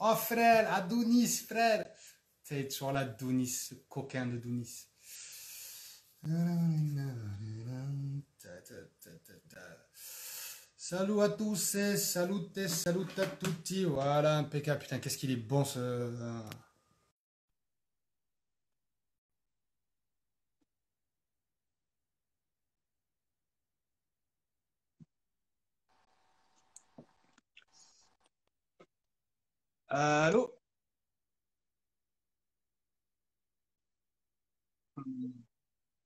Oh frère, Adonis, frère. C'est toujours là, Adonis, ce coquin de Dounis. Salut à tous et salut et salut à tutti. Voilà, impeccable. Putain, qu'est-ce qu'il est bon ce. Allô?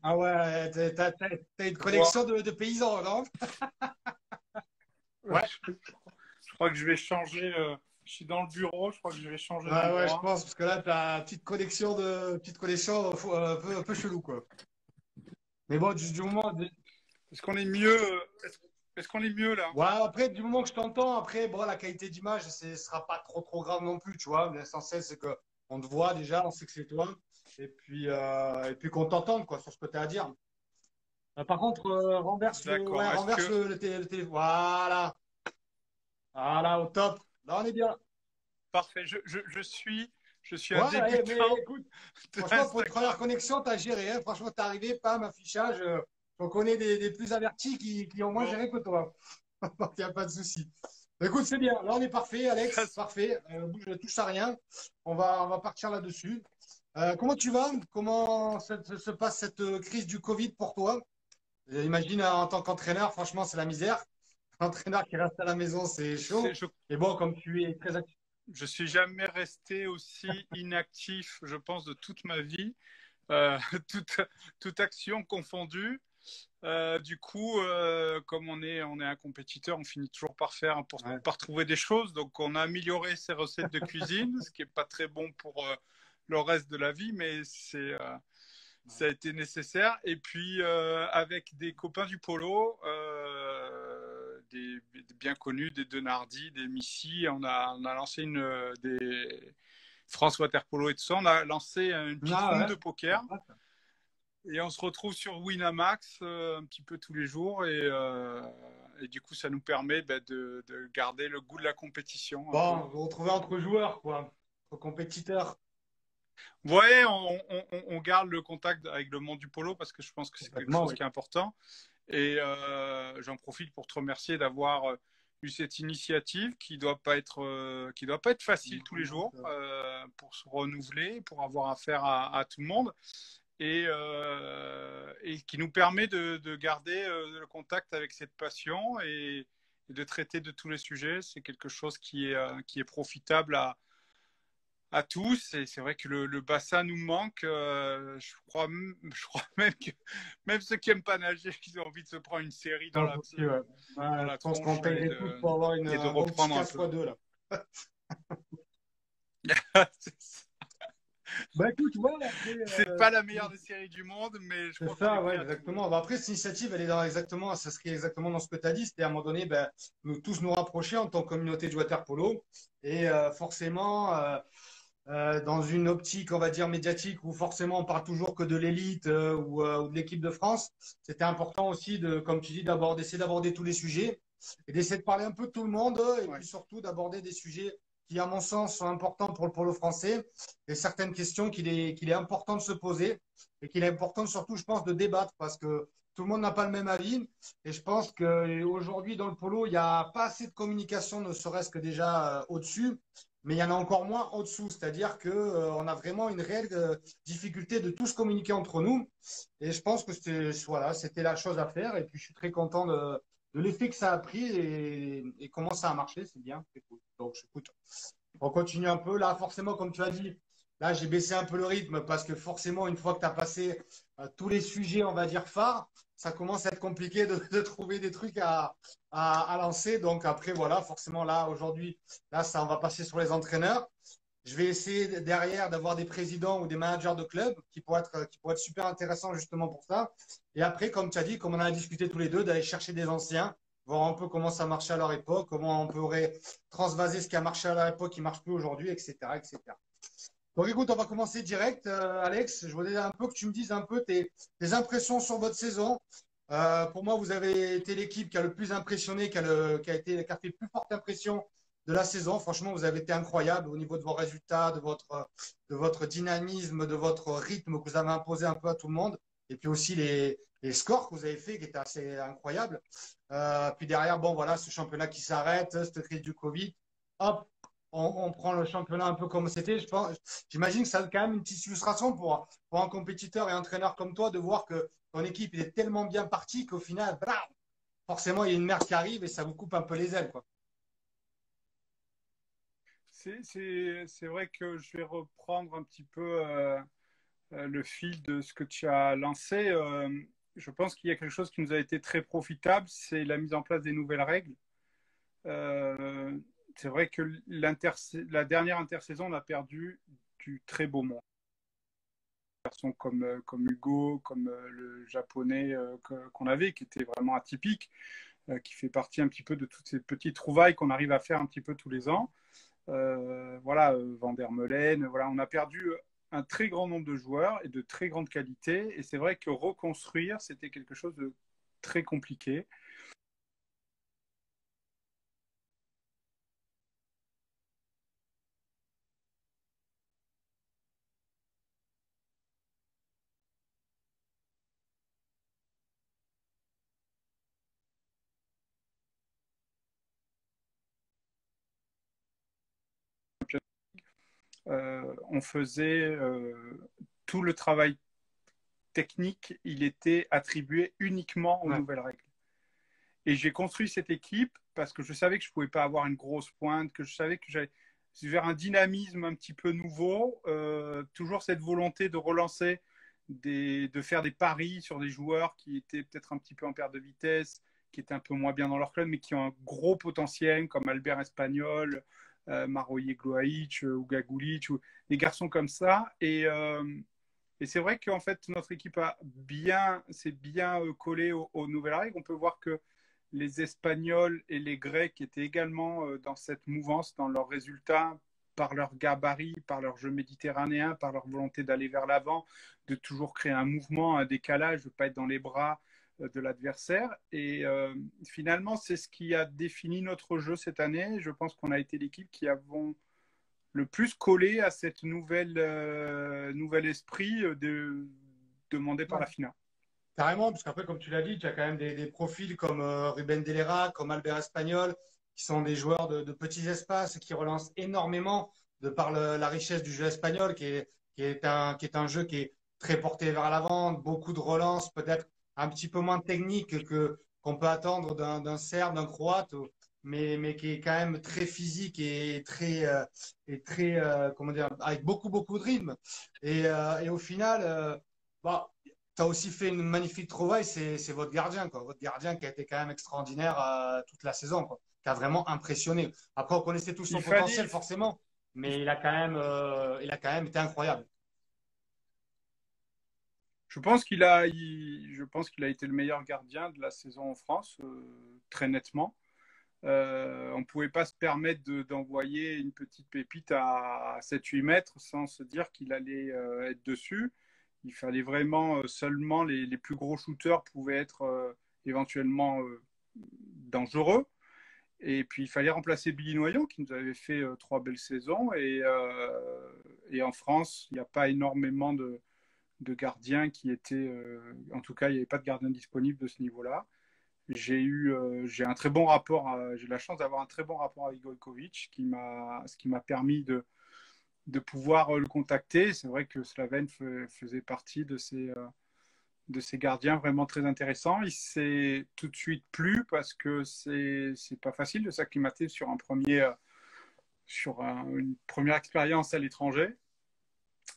Ah ouais, t'as t'as- t'as- t'as une connexion de, de paysans, non? ouais, je, je crois que je vais changer. euh, je suis dans le bureau, je crois que je vais changer Ouais, ouais, je d'endroit. pense, parce que là, t'as une petite connexion de, petite connexion euh, un peu, un peu chelou, quoi. Mais bon, du, du moment, Est-ce qu'on est mieux? euh, Est-ce est-ce qu'on est mieux là? Ouais, après, du moment que je t'entends, après, bon, la qualité d'image, ce sera pas trop, trop grave non plus, tu vois. L'essentiel, c'est que on te voit déjà, on sait que c'est toi, et puis, euh, et puis qu'on t'entende, quoi, sur ce que tu as à dire. Euh, par contre, euh, renverse le, ouais, renverse que. le, le. Voilà, voilà, au top. Là, on est bien. Parfait. Je, je, je suis, je suis un Ouais, eh, mais débutant écoute, franchement, pour une première connexion, tu as géré, hein. Franchement, t'es arrivé, pam, affichage. On connaît des, des plus avertis qui, qui ont moins géré que toi. Donc, il n'y a pas de souci. Écoute, c'est bien. Là, on est parfait, Alex. Parfait. Euh, bouge, ne touche à rien. On va, on va partir là-dessus. Euh, comment tu vas? Comment se, se- se passe cette euh, crise du Covid pour toi? Euh, Imagine, en tant qu'entraîneur, franchement, c'est la misère. Entraîneur qui reste à la maison, c'est chaud. je, Et bon, comme tu es très actif. je suis jamais resté aussi inactif, je pense, de toute ma vie, euh, toute, toute action confondue. Euh, du coup, euh, comme on est, on est un compétiteur, on finit toujours par faire, pour, Ouais. par trouver des choses. Donc, on a amélioré ses recettes de cuisine, ce qui est pas très bon pour euh, le reste de la vie, mais c'est, ça a été nécessaire. Et puis, avec des copains du polo, des, des bien connus, des Denardi, des Missy, on a, on a lancé une, des France Water Polo et tout ça. On a lancé une petite Ah ouais. de poker. Et on se retrouve sur Winamax euh, un petit peu tous les jours. Et, euh, et du coup, ça nous permet bah, de, de garder le goût de la compétition un Bon, vous retrouvez entre joueurs, quoi. Entre compétiteurs. Ouais, on, on- on- on garde le contact avec le monde du polo parce que je pense que c'est quelque chose oui. qui est important. Et euh, j'en profite pour te remercier d'avoir eu cette initiative qui doit pas être qui doit pas être facile tous les jours euh, pour se renouveler, pour avoir affaire à, à tout le monde et, euh, et qui nous permet de, de garder euh, le contact avec cette passion et, et de traiter de tous les sujets. C'est quelque chose qui est euh, qui est profitable à à tous. Et c'est vrai que le, le bassin nous manque. Euh, je, crois, m- je crois même que même ceux qui n'aiment pas nager, ils ont envie de se prendre une série dans la, aussi, ouais. Ouais, dans la je pense qu'on de, pour avoir une, et de reprendre un 4 peu. x 2 là. C'est Bah écoute, ouais, c'est euh, pas la meilleure des séries du monde, mais je crois ça, ouais, exactement. Bah, après, cette initiative, elle est dans exactement, ça serait exactement dans ce que tu as dit. C'était à un moment donné, ben, nous tous nous rapprocher en tant que communauté de water polo. Et euh, forcément, euh, dans une optique, on va dire, médiatique, où forcément on parle toujours que de l'élite ou, ou de l'équipe de France, c'était important aussi de, comme tu dis, d'aborder, d'essayer d'aborder tous les sujets et d'essayer de parler un peu de tout le monde et Ouais. puis surtout d'aborder des sujets qui, à mon sens, sont importants pour le polo français et certaines questions qu'il est, qu'il est important de se poser et qu'il est important surtout, je pense, de débattre parce que tout le monde n'a pas le même avis et je pense qu'aujourd'hui, dans le polo, il n'y a pas assez de communication, ne serait-ce que déjà euh, au-dessus mais il y en a encore moins au-dessous. C'est-à-dire que euh, a vraiment une réelle euh, difficulté de tous communiquer entre nous. Et je pense que c'était voilà, la chose à faire. Et puis je suis très content de, de l'effet que ça a pris et, comment ça a marché. C'est bien. Donc écoute, on continue un peu. Là, forcément, comme tu as dit, là j'ai baissé un peu le rythme parce que forcément, une fois que tu as passé euh, tous les sujets, on va dire phares, ça commence à être compliqué de, trouver des trucs à, à, à lancer. Donc après, voilà, forcément là aujourd'hui. Là, ça, on va passer sur les entraîneurs. Je vais essayer derrière d'avoir des présidents ou des managers de clubs qui pourraient être, super intéressants justement pour ça. Et après, comme tu as dit, comme on a discuté tous les deux, d'aller chercher des anciens, voir un peu comment ça marchait à leur époque, comment on pourrait transvaser ce qui a marché à leur époque qui marche plus aujourd'hui, etc., etc. Donc écoute, on va commencer direct. Euh, Alex, je voudrais un peu que tu me dises un peu tes, impressions sur votre saison. Euh, pour moi, vous avez été l'équipe qui a le plus impressionné, qui a, été, qui a fait plus forte impression de la saison. Franchement, vous avez été incroyable au niveau de vos résultats, de votre, de votre dynamisme, de votre rythme que vous avez imposé un peu à tout le monde. Et puis aussi les, scores que vous avez fait qui étaient assez incroyables. Euh, puis derrière, bon, voilà, ce championnat qui s'arrête, cette crise du Covid. Hop, on, prend le championnat un peu comme c'était. J'imagine que ça a quand même une petite illustration pour, pour un compétiteur et entraîneur comme toi de voir que ton équipe est tellement bien partie qu'au final, forcément, il y a une merde qui arrive et ça vous coupe un peu les ailes. Quoi. C'est vrai que je vais reprendre un petit peu euh, euh, le fil de ce que tu as lancé. Euh, je pense qu'il y a quelque chose qui nous a été très profitable, c'est la mise en place des nouvelles règles. c'est vrai que la dernière intersaison, on a perdu du très beau monde. Personnes comme, comme Hugo, comme le japonais qu'on avait, qui était vraiment atypique, qui fait partie un petit peu de toutes ces petites trouvailles qu'on arrive à faire un petit peu tous les ans. Euh, voilà, euh, Van der Meulen, on a perdu un très grand nombre de joueurs et de très grande qualité. Et c'est vrai que reconstruire, c'était quelque chose de très compliqué. Euh, on faisait euh, tout le travail technique, il était attribué uniquement aux nouvelles règles. Et j'ai construit cette équipe parce que je savais que je ne pouvais pas avoir une grosse pointe, que je savais que j'allais vers un dynamisme un petit peu nouveau, euh, toujours cette volonté de relancer, de faire des paris sur des joueurs qui étaient peut-être un petit peu en perte de vitesse, qui étaient un peu moins bien dans leur club, mais qui ont un gros potentiel, comme Albert Espagnol, euh, Maroye Gloaïch euh, ou Gagulic, des garçons comme ça. Et, euh, et c'est vrai qu'en fait, notre équipe a bien, s'est bien collé aux, nouvelles règles. On peut voir que les Espagnols et les Grecs étaient également dans cette mouvance, dans leurs résultats, par leur gabarit, par leur jeu méditerranéen, par leur volonté d'aller vers l'avant, de toujours créer un mouvement, un décalage, de ne pas être dans les bras euh, de l'adversaire. Et euh, finalement, c'est ce qui a défini notre jeu cette année. Je pense qu'on a été l'équipe qui avons le plus collé à cette nouvelle euh, nouvel esprit de, demandé par la FINA. Carrément, parce qu'après, comme tu l'as dit, tu as quand même des, profils comme Ruben Delera, comme Albert Espagnol, qui sont des joueurs de, petits espaces qui relancent énormément de par la richesse du jeu espagnol, qui est, qui, est un, qui est un jeu qui est très porté vers l'avant, beaucoup de relances, peut-être un petit peu moins technique que qu'on peut attendre d'un Serbe, d'un Croate, mais, mais qui est quand même très physique et très, euh, et très euh, comment dire, avec beaucoup, beaucoup de rythme. Et, euh, et au final, bah, tu as aussi fait une magnifique trouvaille, c'est votre gardien, quoi. Votre gardien qui a été quand même extraordinaire toute la saison, quoi, qui a vraiment impressionné. Après, on connaissait tout son potentiel, forcément, mais il a, quand même, il a quand même été incroyable. Je pense qu'il a, je pense qu'il a été le meilleur gardien de la saison en France, euh, très nettement. Euh, on ne pouvait pas se permettre d'envoyer une petite pépite à 7-8 mètres sans se dire qu'il allait euh, être dessus. Il fallait vraiment seulement les, plus gros shooters pouvaient être éventuellement dangereux. Et puis il fallait remplacer Billy Noyon qui nous avait fait trois belles saisons. Et en France, il n'y a pas énormément de, de gardiens qui étaient, euh, en tout cas, il n'y avait pas de gardien disponible de ce niveau-là. J'ai eu, euh, j'ai un très bon rapport, j'ai la chance d'avoir un très bon rapport avec Golkovic, qui m'a, ce qui m'a permis de, de pouvoir le contacter. C'est vrai que Slaven faisait partie de ces, euh, de ces gardiens vraiment très intéressants. Il s'est tout de suite plu parce que c'est, c'est pas facile de s'acclimater sur un premier, sur une première expérience à l'étranger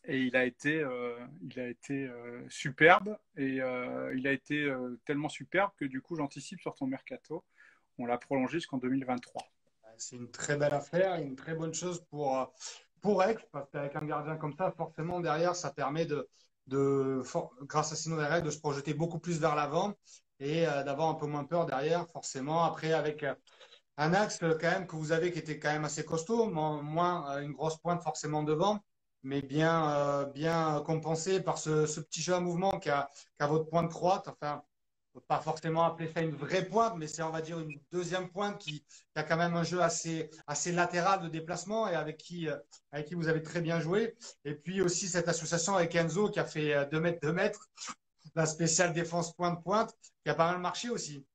et il a été, euh, il a été euh, superbe et euh, il a été tellement superbe que du coup j'anticipe sur ton mercato. On l'a prolongé jusqu'en 2023. C'est une très belle affaire, une très bonne chose pour pour Aix parce qu'avec un gardien comme ça, forcément derrière, ça permet de, de grâce à nouvelles règles, de se projeter beaucoup plus vers l'avant et d'avoir un peu moins peur derrière. Forcément, après avec un axe quand même que vous avez qui était quand même assez costaud, moins une grosse pointe forcément devant mais bien, euh, bien compensé par ce, petit jeu à mouvement qui a, votre point de croix. Enfin, pas forcément appeler ça une vraie pointe, mais c'est, on va dire, une deuxième pointe qui, a quand même un jeu assez, assez latéral de déplacement et avec qui, euh, avec qui vous avez très bien joué. Et puis aussi cette association avec Enzo qui a fait 2 mètres 2 mètres, la spéciale défense pointe-pointe, qui a pas mal marché aussi.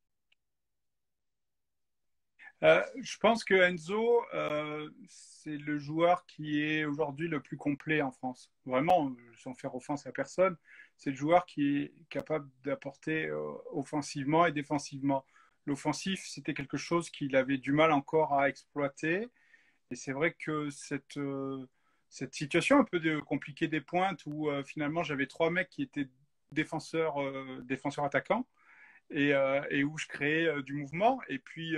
Euh, je pense que Enzo, euh, c'est le joueur qui est aujourd'hui le plus complet en France. Vraiment, sans faire offense à personne, c'est le joueur qui est capable d'apporter euh, offensivement et défensivement. L'offensif, c'était quelque chose qu'il avait du mal encore à exploiter. Et c'est vrai que cette, cette situation un peu de, compliquée des pointes où finalement j'avais trois mecs qui étaient défenseurs, défenseurs attaquants et, et, où je créais du mouvement. Et puis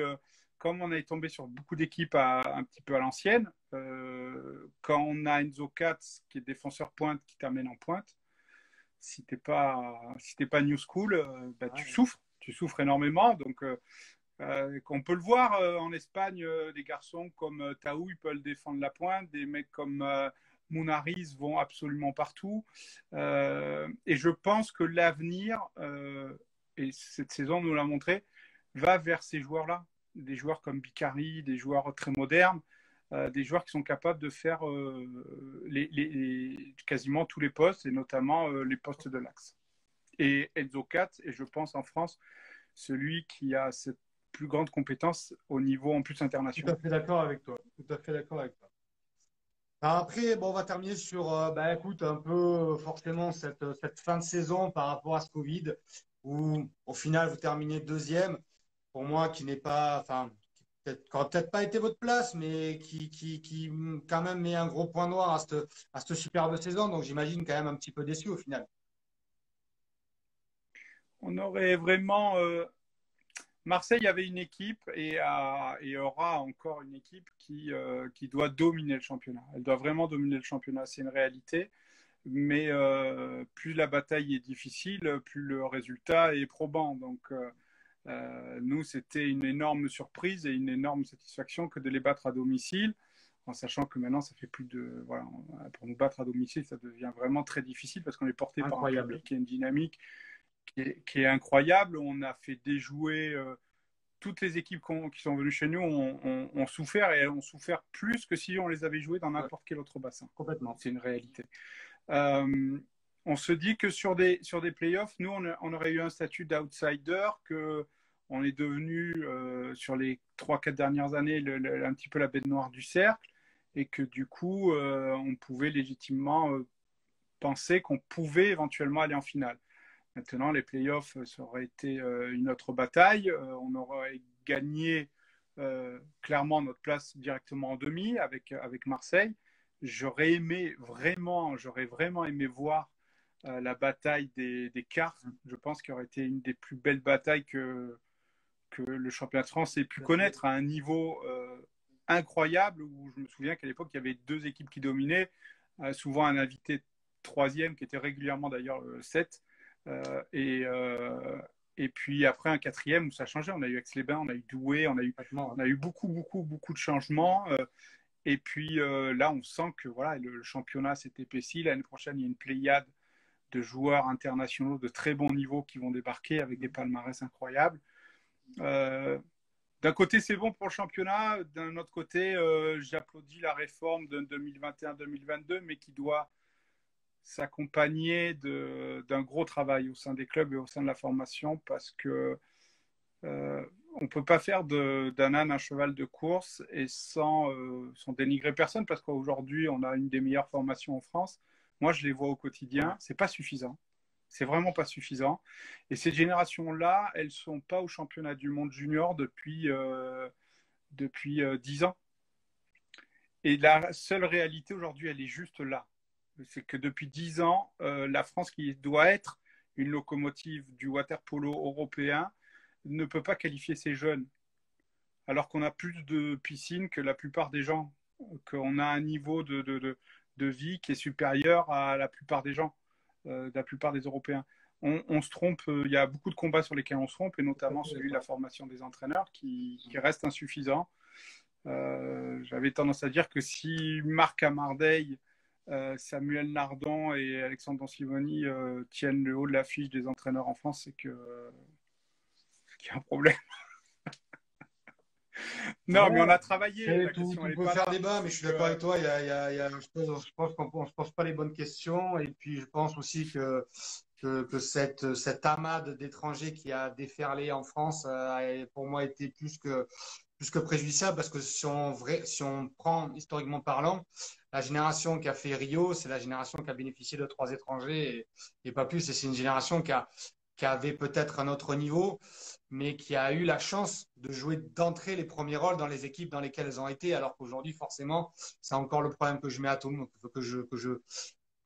comme on est tombé sur beaucoup d'équipes un petit peu à l'ancienne, euh, quand on a Enzo Katz qui est défenseur pointe qui t'amène en pointe, si t'es pas si t'es pas new school, euh, bah, tu souffres, tu souffres énormément. Donc euh, on peut le voir en Espagne, des garçons comme Taou, ils peuvent défendre la pointe, des mecs comme Mounariz vont absolument partout. et je pense que l'avenir, et cette saison nous l'a montré, va vers ces joueurs-là des joueurs comme Bicari, des joueurs très modernes, euh, des joueurs qui sont capables de faire euh, quasiment tous les postes, et notamment euh, les postes de l'axe. Et Enzo Cat et je pense en France, celui qui a cette plus grande compétence au niveau en plus international. Tout à fait d'accord avec toi. Tout à fait d'accord avec toi. Après, bon, on va terminer sur, bah, écoute, un peu forcément cette, cette, fin de saison par rapport à ce Covid, où au final vous terminez deuxième pour moi, qui n'est pas, enfin, qui n'aura peut-être pas été votre place, mais qui, qui, qui, quand même met un gros point noir à cette, à cette superbe saison. Donc j'imagine quand même un petit peu déçu au final. On aurait vraiment. Euh, Marseille avait une équipe et, et, aura encore une équipe qui, euh, qui doit dominer le championnat. Elle doit vraiment dominer le championnat, c'est une réalité. Mais euh, plus la bataille est difficile, plus le résultat est probant. Donc euh, nous, c'était une énorme surprise et une énorme satisfaction que de les battre à domicile, en sachant que maintenant, ça fait plus de. Voilà, pour nous battre à domicile, ça devient vraiment très difficile parce qu'on est porté par un public a une dynamique qui est, incroyable. On a fait déjouer. Euh, toutes les équipes qui sont venues chez nous ont, souffert et ont souffert plus que si on les avait jouées dans n'importe quel autre bassin. Complètement. C'est une réalité. Euh, on se dit que sur des, sur des playoffs, nous, on, aurait eu un statut d'outsider, que on est devenu, euh, sur les 3-4 dernières années, un petit peu la bête noire du cercle, et que du coup, euh, on pouvait légitimement euh, penser qu'on pouvait éventuellement aller en finale. Maintenant, les playoffs, ça aurait été une autre bataille. on aurait gagné clairement notre place directement en demi avec, avec Marseille. J'aurais aimé vraiment, j'aurais vraiment aimé voir euh, la bataille des, cartes, je pense qu'il aurait été une des plus belles batailles que, que le championnat de France ait pu connaître à un niveau euh, incroyable où je me souviens qu'à l'époque, il y avait deux équipes qui dominaient, euh, souvent un invité troisième qui était régulièrement d'ailleurs le 7. et, et puis après un quatrième où ça changeait. On a eu Aix-les-Bains, on a eu Douai, on a eu, on a eu beaucoup, beaucoup, beaucoup de changements. et puis là, on sent que voilà, le, championnat s'est épaissi. L'année prochaine, il y a une pléiade de joueurs internationaux de très bon niveau qui vont débarquer avec des palmarès incroyables. Euh, d'un côté, c'est bon pour le championnat. D'un autre côté, euh, j'applaudis la réforme de 2021-2022, mais qui doit s'accompagner d'un gros travail au sein des clubs et au sein de la formation parce que euh, on ne peut pas faire d'un âne un cheval de course et sans, sans dénigrer personne parce qu'aujourd'hui, on a une des meilleures formations en France. Moi, je les vois au quotidien. C'est pas suffisant. C'est vraiment pas suffisant. Et ces générations-là, elles sont pas au championnat du monde junior depuis euh, depuis euh, 10 ans. Et la seule réalité aujourd'hui, elle est juste là. C'est que depuis 10 ans, euh, la France, qui doit être une locomotive du water polo européen, ne peut pas qualifier ses jeunes. Alors qu'on a plus de piscines que la plupart des gens, qu'on a un niveau de, de, de vie qui est supérieur à la plupart des gens, euh, la plupart des Européens. On, se trompe, euh, il y a beaucoup de combats sur lesquels on se trompe, et notamment celui de la formation des entraîneurs qui, reste insuffisant. Euh, j'avais tendance à dire que si Marc Amardeil, Samuel Nardon et Alexandre Simoni tiennent le haut de l'affiche des entraîneurs en France, c'est que qu'il y a un problème. Non, mais on a travaillé. tout, on peut faire débat, mais je suis d'accord avec toi. Il y a, je pense, qu'on ne se pose pas les bonnes questions. Et puis, je pense aussi que, que, cette, cette amade d'étrangers qui a déferlé en France a, pour moi, été plus que, plus que préjudiciable parce que si on, vrai, si on prend historiquement parlant, la génération qui a fait Rio, c'est la génération qui a bénéficié de trois étrangers et, pas plus. Et c'est une génération qui, a, qui avait peut-être un autre niveau, mais qui a eu la chance de jouer d'entrer les premiers rôles dans les équipes dans lesquelles elles ont été, alors qu'aujourd'hui, forcément, c'est encore le problème que je mets à tout le monde, que je, que je,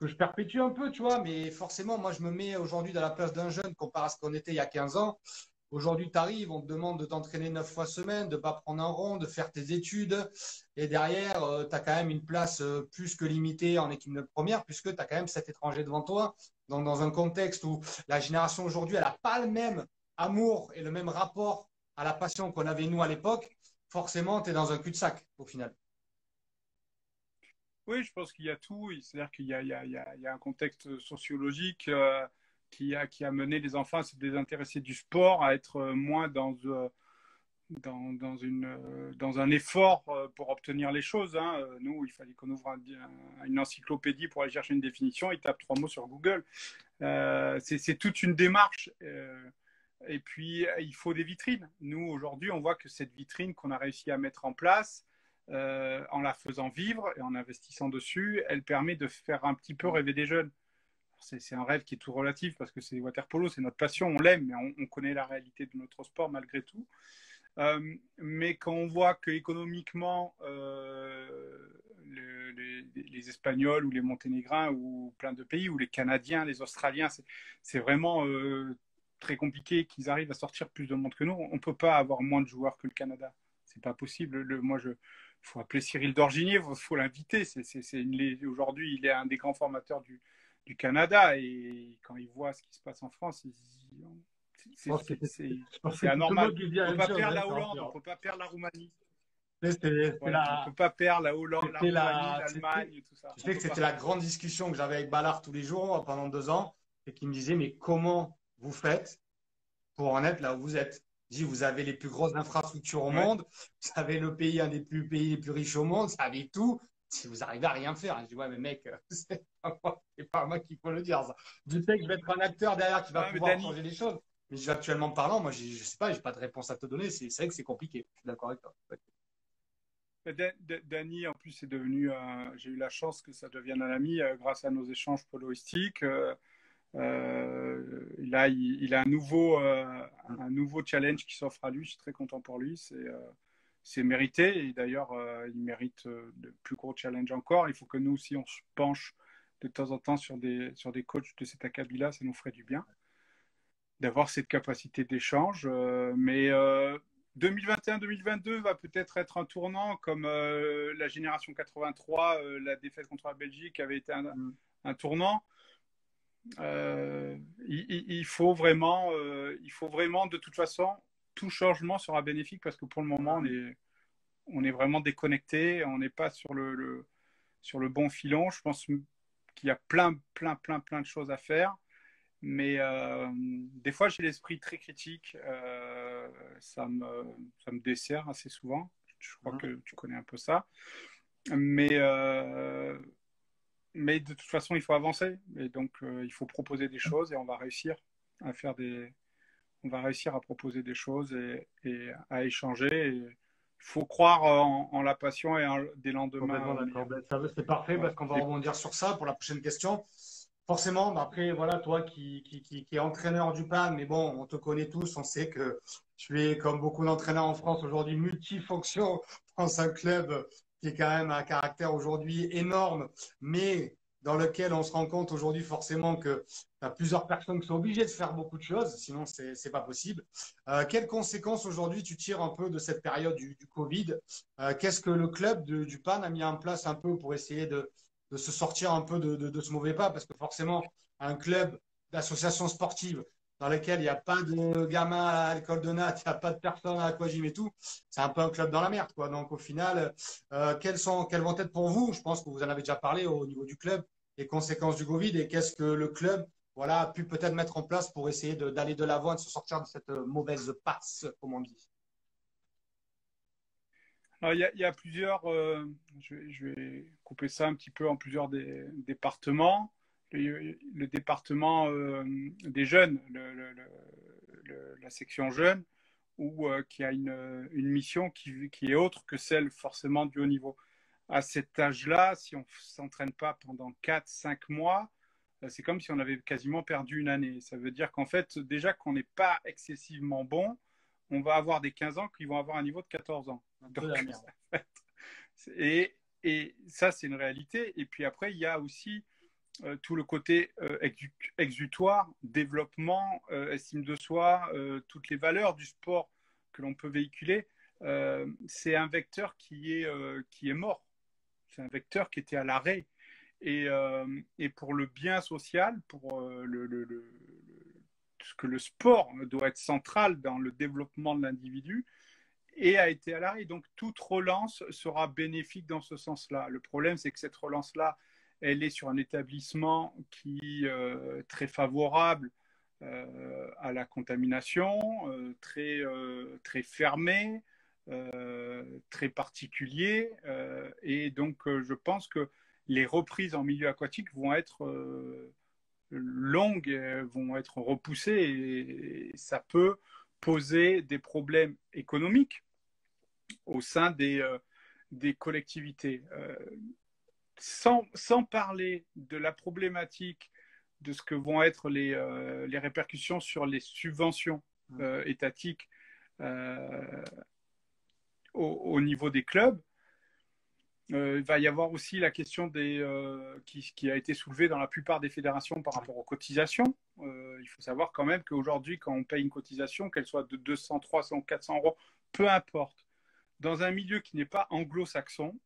que je perpétue un peu, tu vois, mais forcément, moi, je me mets aujourd'hui dans la place d'un jeune comparé à ce qu'on était il y a 15 ans. Aujourd'hui, tu arrives, on te demande de t'entraîner neuf fois semaine, de pas prendre un rond, de faire tes études. Et derrière, euh, tu as quand même une place euh, plus que limitée en équipe de première, puisque tu as quand même sept étrangers devant toi. Donc, dans un contexte où la génération aujourd'hui, elle n'a pas le même amour et le même rapport à la passion qu'on avait nous à l'époque, forcément, tu es dans un cul-de-sac au final. Oui, je pense qu'il y a tout. C'est-à-dire qu'il y, a un contexte sociologique. Euh, qui a, qui mené les enfants à se désintéresser du sport, à être euh, moins dans, euh, dans, un effort pour obtenir les choses. Hein. Nous, il fallait qu'on ouvre une encyclopédie pour aller chercher une définition, il tape trois mots sur Google. c'est toute une démarche. Et puis, il faut des vitrines. Nous, aujourd'hui, on voit que cette vitrine qu'on a réussi à mettre en place, en la faisant vivre et en investissant dessus, elle permet de faire un petit peu rêver des jeunes c'est un rêve qui est tout relatif parce que c'est waterpolo, c'est notre passion, on l'aime, mais on, connaît la réalité de notre sport malgré tout. Euh, mais quand on voit que économiquement, euh, les, Espagnols ou les Monténégrins ou plein de pays, ou les Canadiens, les Australiens, c'est vraiment euh, très compliqué qu'ils arrivent à sortir plus de monde que nous. On ne peut pas avoir moins de joueurs que le Canada. C'est pas possible. Le, moi, je faut appeler Cyril Dorginier, il faut, l'inviter. Aujourd'hui, il est un des grands formateurs du, du Canada et quand ils voient ce qui se passe en France, c'est anormal. On ne peut pas perdre la Hollande, on ne peut pas perdre la Roumanie. On ne peut pas perdre la Hollande, la Roumanie, l'Allemagne, tout ça. Je sais que c'était la grande discussion que j'avais avec Ballard tous les jours pendant deux ans et qui me disait mais comment vous faites pour en être là où vous êtes dit, vous avez les plus grosses infrastructures au monde, vous avez le pays, un des plus pays les plus riches au monde, vous avez tout si vous arrivez à rien faire. Je dis, ouais, mais mec, c'est pas moi, pas moi qu'il faut le dire. Ça. Je sais que je vais être un acteur derrière qui va pouvoir changer les choses. Mais actuellement parlant, moi, je ne sais pas, j'ai pas de réponse à te donner. C'est vrai que c'est compliqué. Je suis d'accord avec toi. Dany, en plus, est devenu. J'ai eu la chance que ça devienne un ami euh, grâce à nos échanges poloistiques. Euh, euh, il, a, il, a un nouveau, un nouveau challenge qui s'offre à lui. Je suis très content pour lui. C'est c'est mérité. Et d'ailleurs, euh, il mérite euh, de plus gros challenges encore. Il faut que nous aussi, on se penche de temps en temps sur des, sur des coachs de cet acabit-là. Ça nous ferait du bien d'avoir cette capacité d'échange. Euh, mais 2021-2022 va peut-être être un tournant comme la génération 83, la défaite contre la Belgique avait été un tournant. Il, il, faut vraiment, il faut vraiment, de toute façon, tout changement sera bénéfique parce que pour le moment, on est, on est vraiment déconnecté, on n'est pas sur le, sur le bon filon. Je pense qu'il y a plein, plein, plein, plein de choses à faire. Mais euh, des fois, j'ai l'esprit très critique. Euh, ça, me, ça me dessert assez souvent. Je crois mmh. que tu connais un peu ça. Mais, euh, mais de toute façon, il faut avancer. Et donc, il faut proposer des choses et on va réussir à faire des, on va réussir à proposer des choses et, à échanger. il faut croire en, la passion et en, des lendemains. Ben, c'est parfait parce qu'on va rebondir sur ça pour la prochaine question. Forcément, après, voilà, toi qui, qui, qui, est entraîneur du PAN, mais bon, on te connaît tous, on sait que tu es, comme beaucoup d'entraîneurs en France aujourd'hui, multifonction dans un club qui est quand même un caractère aujourd'hui énorme, mais dans lequel on se rend compte aujourd'hui forcément que as plusieurs personnes qui sont obligées de faire beaucoup de choses, sinon ce n'est pas possible. Euh, quelles conséquences aujourd'hui tu tires un peu de cette période du, Covid? Euh, Qu'est-ce que le club du PAN a mis en place un peu pour essayer de, se sortir un peu de, ce mauvais pas? Parce que forcément, un club d'association sportive dans lequel il n'y a pas de gamins à l'école de nat, il n'y a pas de personnes à l'aquagym et tout, c'est un peu un club dans la merde. Quoi. Donc au final, euh, quelles, sont, quelles vont être pour vous Je pense que vous en avez déjà parlé au niveau du club les conséquences du Covid et qu'est-ce que le club voilà, pu peut-être mettre en place pour essayer d'aller de l'avant et de se sortir de cette mauvaise passe, comme on dit? Il y, a, plusieurs, je, vais couper ça un petit peu en plusieurs départements. Le, département des jeunes, la section jeunes, ou qui a une, mission qui, qui, est autre que celle forcément du haut niveau. À cet âge-là, si on ne s'entraîne pas pendant 4-5 mois, euh, c'est comme si on avait quasiment perdu une année. Ça veut dire qu'en fait, déjà qu'on n'est pas excessivement bon, on va avoir des 15 ans qui vont avoir un niveau de 14 ans. et, et, ça, c'est une réalité. Et puis après, il y a aussi euh, tout le côté euh, exutoire, développement, estime de soi, toutes les valeurs du sport que l'on peut véhiculer. c'est un vecteur qui est, qui est mort. C'est un vecteur qui était à l'arrêt. Et, euh, et, pour le bien social, pour euh, le, ce que le sport doit être central dans le développement de l'individu, et a été à l'arrêt. Donc toute relance sera bénéfique dans ce sens-là. Le problème, c'est que cette relance-là, elle est sur un établissement qui est euh, très favorable à la contamination, très, très fermé, très particulier. et donc je pense que les reprises en milieu aquatique vont être euh, longues, vont être repoussées et, ça peut poser des problèmes économiques au sein des, euh, des collectivités. Euh, sans, sans, parler de la problématique de ce que vont être les, les répercussions sur les subventions mmh. étatiques au, au, niveau des clubs, euh, il va y avoir aussi la question des, euh, qui, a été soulevée dans la plupart des fédérations par rapport aux cotisations. Euh, il faut savoir quand même qu'aujourd'hui, quand on paye une cotisation, qu'elle soit de 200, 300, 400 euros, peu importe, dans un milieu qui n'est pas anglo-saxon,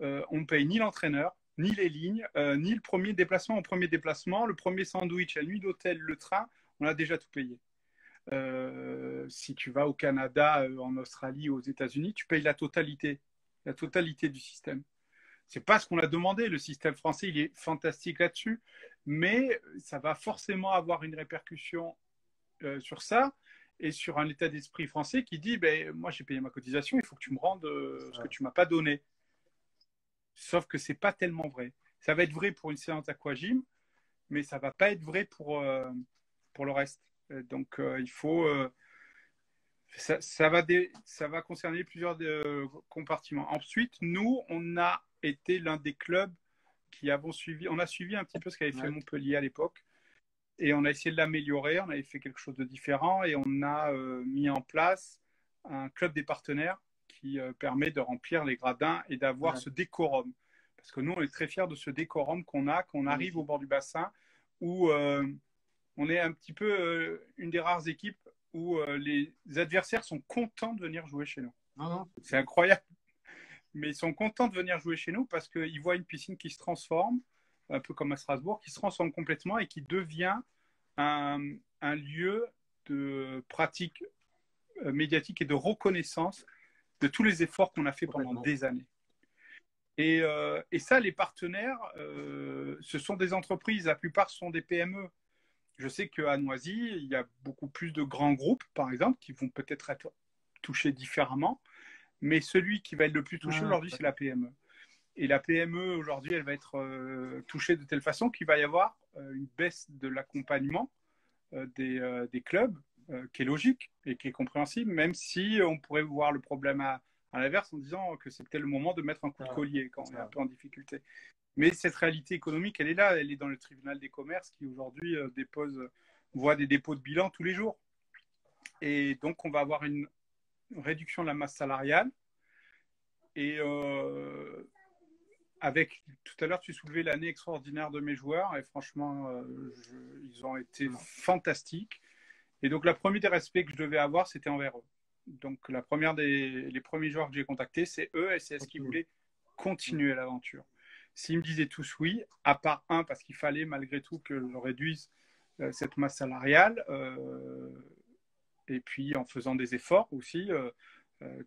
on ne paye ni l'entraîneur, ni les lignes, ni le premier déplacement au premier déplacement, le premier sandwich, la nuit d'hôtel, le train, on a déjà tout payé. si tu vas au Canada, en Australie, aux États-Unis, tu payes la totalité la totalité du système. C'est pas ce qu'on a demandé. Le système français, il est fantastique là-dessus, mais ça va forcément avoir une répercussion euh, sur ça et sur un état d'esprit français qui dit ben, Moi, j'ai payé ma cotisation, il faut que tu me rendes euh, ce que tu m'as pas donné. Sauf que c'est pas tellement vrai. Ça va être vrai pour une séance aquagym, mais ça va pas être vrai pour, euh, pour le reste. Donc, il faut ça, va ça, va concerner plusieurs euh, compartiments. Ensuite, nous, on a été l'un des clubs qui avons suivi, on a suivi un petit peu ce qu'avait fait Montpellier à l'époque, et on a essayé de l'améliorer, on avait fait quelque chose de différent, et on a euh, mis en place un club des partenaires qui euh, permet de remplir les gradins et d'avoir ce décorum. Parce que nous, on est très fiers de ce décorum qu'on a, qu'on arrive au bord du bassin, où on est un petit peu une des rares équipes où euh, les adversaires sont contents de venir jouer chez nous. C'est incroyable. Mais ils sont contents de venir jouer chez nous parce qu'ils voient une piscine qui se transforme, un peu comme à Strasbourg, qui se transforme complètement et qui devient un, lieu de pratique euh, médiatique et de reconnaissance de tous les efforts qu'on a fait pendant des années. Et, euh, et, ça, les partenaires, ce sont des entreprises, la plupart sont des PME. Je sais qu'à Noisy, il y a beaucoup plus de grands groupes, par exemple, qui vont peut-être être touchés différemment. Mais celui qui va être le plus touché ah, aujourd'hui, c'est la PME. Et la PME, aujourd'hui, elle va être euh, touchée de telle façon qu'il va y avoir euh, une baisse de l'accompagnement euh, des, des, clubs, qui est logique et qui est compréhensible, même si on pourrait voir le problème à, à l'inverse en disant que c'est peut-être le moment de mettre un coup de ah, collier quand on est un peu en difficulté. Mais cette réalité économique, elle est là, elle est dans le tribunal des commerces qui aujourd'hui euh, dépose, voit des dépôts de bilan tous les jours. Et donc, on va avoir une réduction de la masse salariale. Et euh, avec, tout à l'heure, tu soulevais l'année extraordinaire de mes joueurs. Et franchement, euh, ils ont été fantastiques. Et donc, la première des respects que je devais avoir, c'était envers eux. Donc, la première des les premiers joueurs que j'ai contactés, c'est eux et c'est ce qu'ils voulaient continuer l'aventure. S'ils me disaient tous oui, à part un, parce qu'il fallait malgré tout que je réduise euh, cette masse salariale, euh, et puis en faisant des efforts aussi, euh,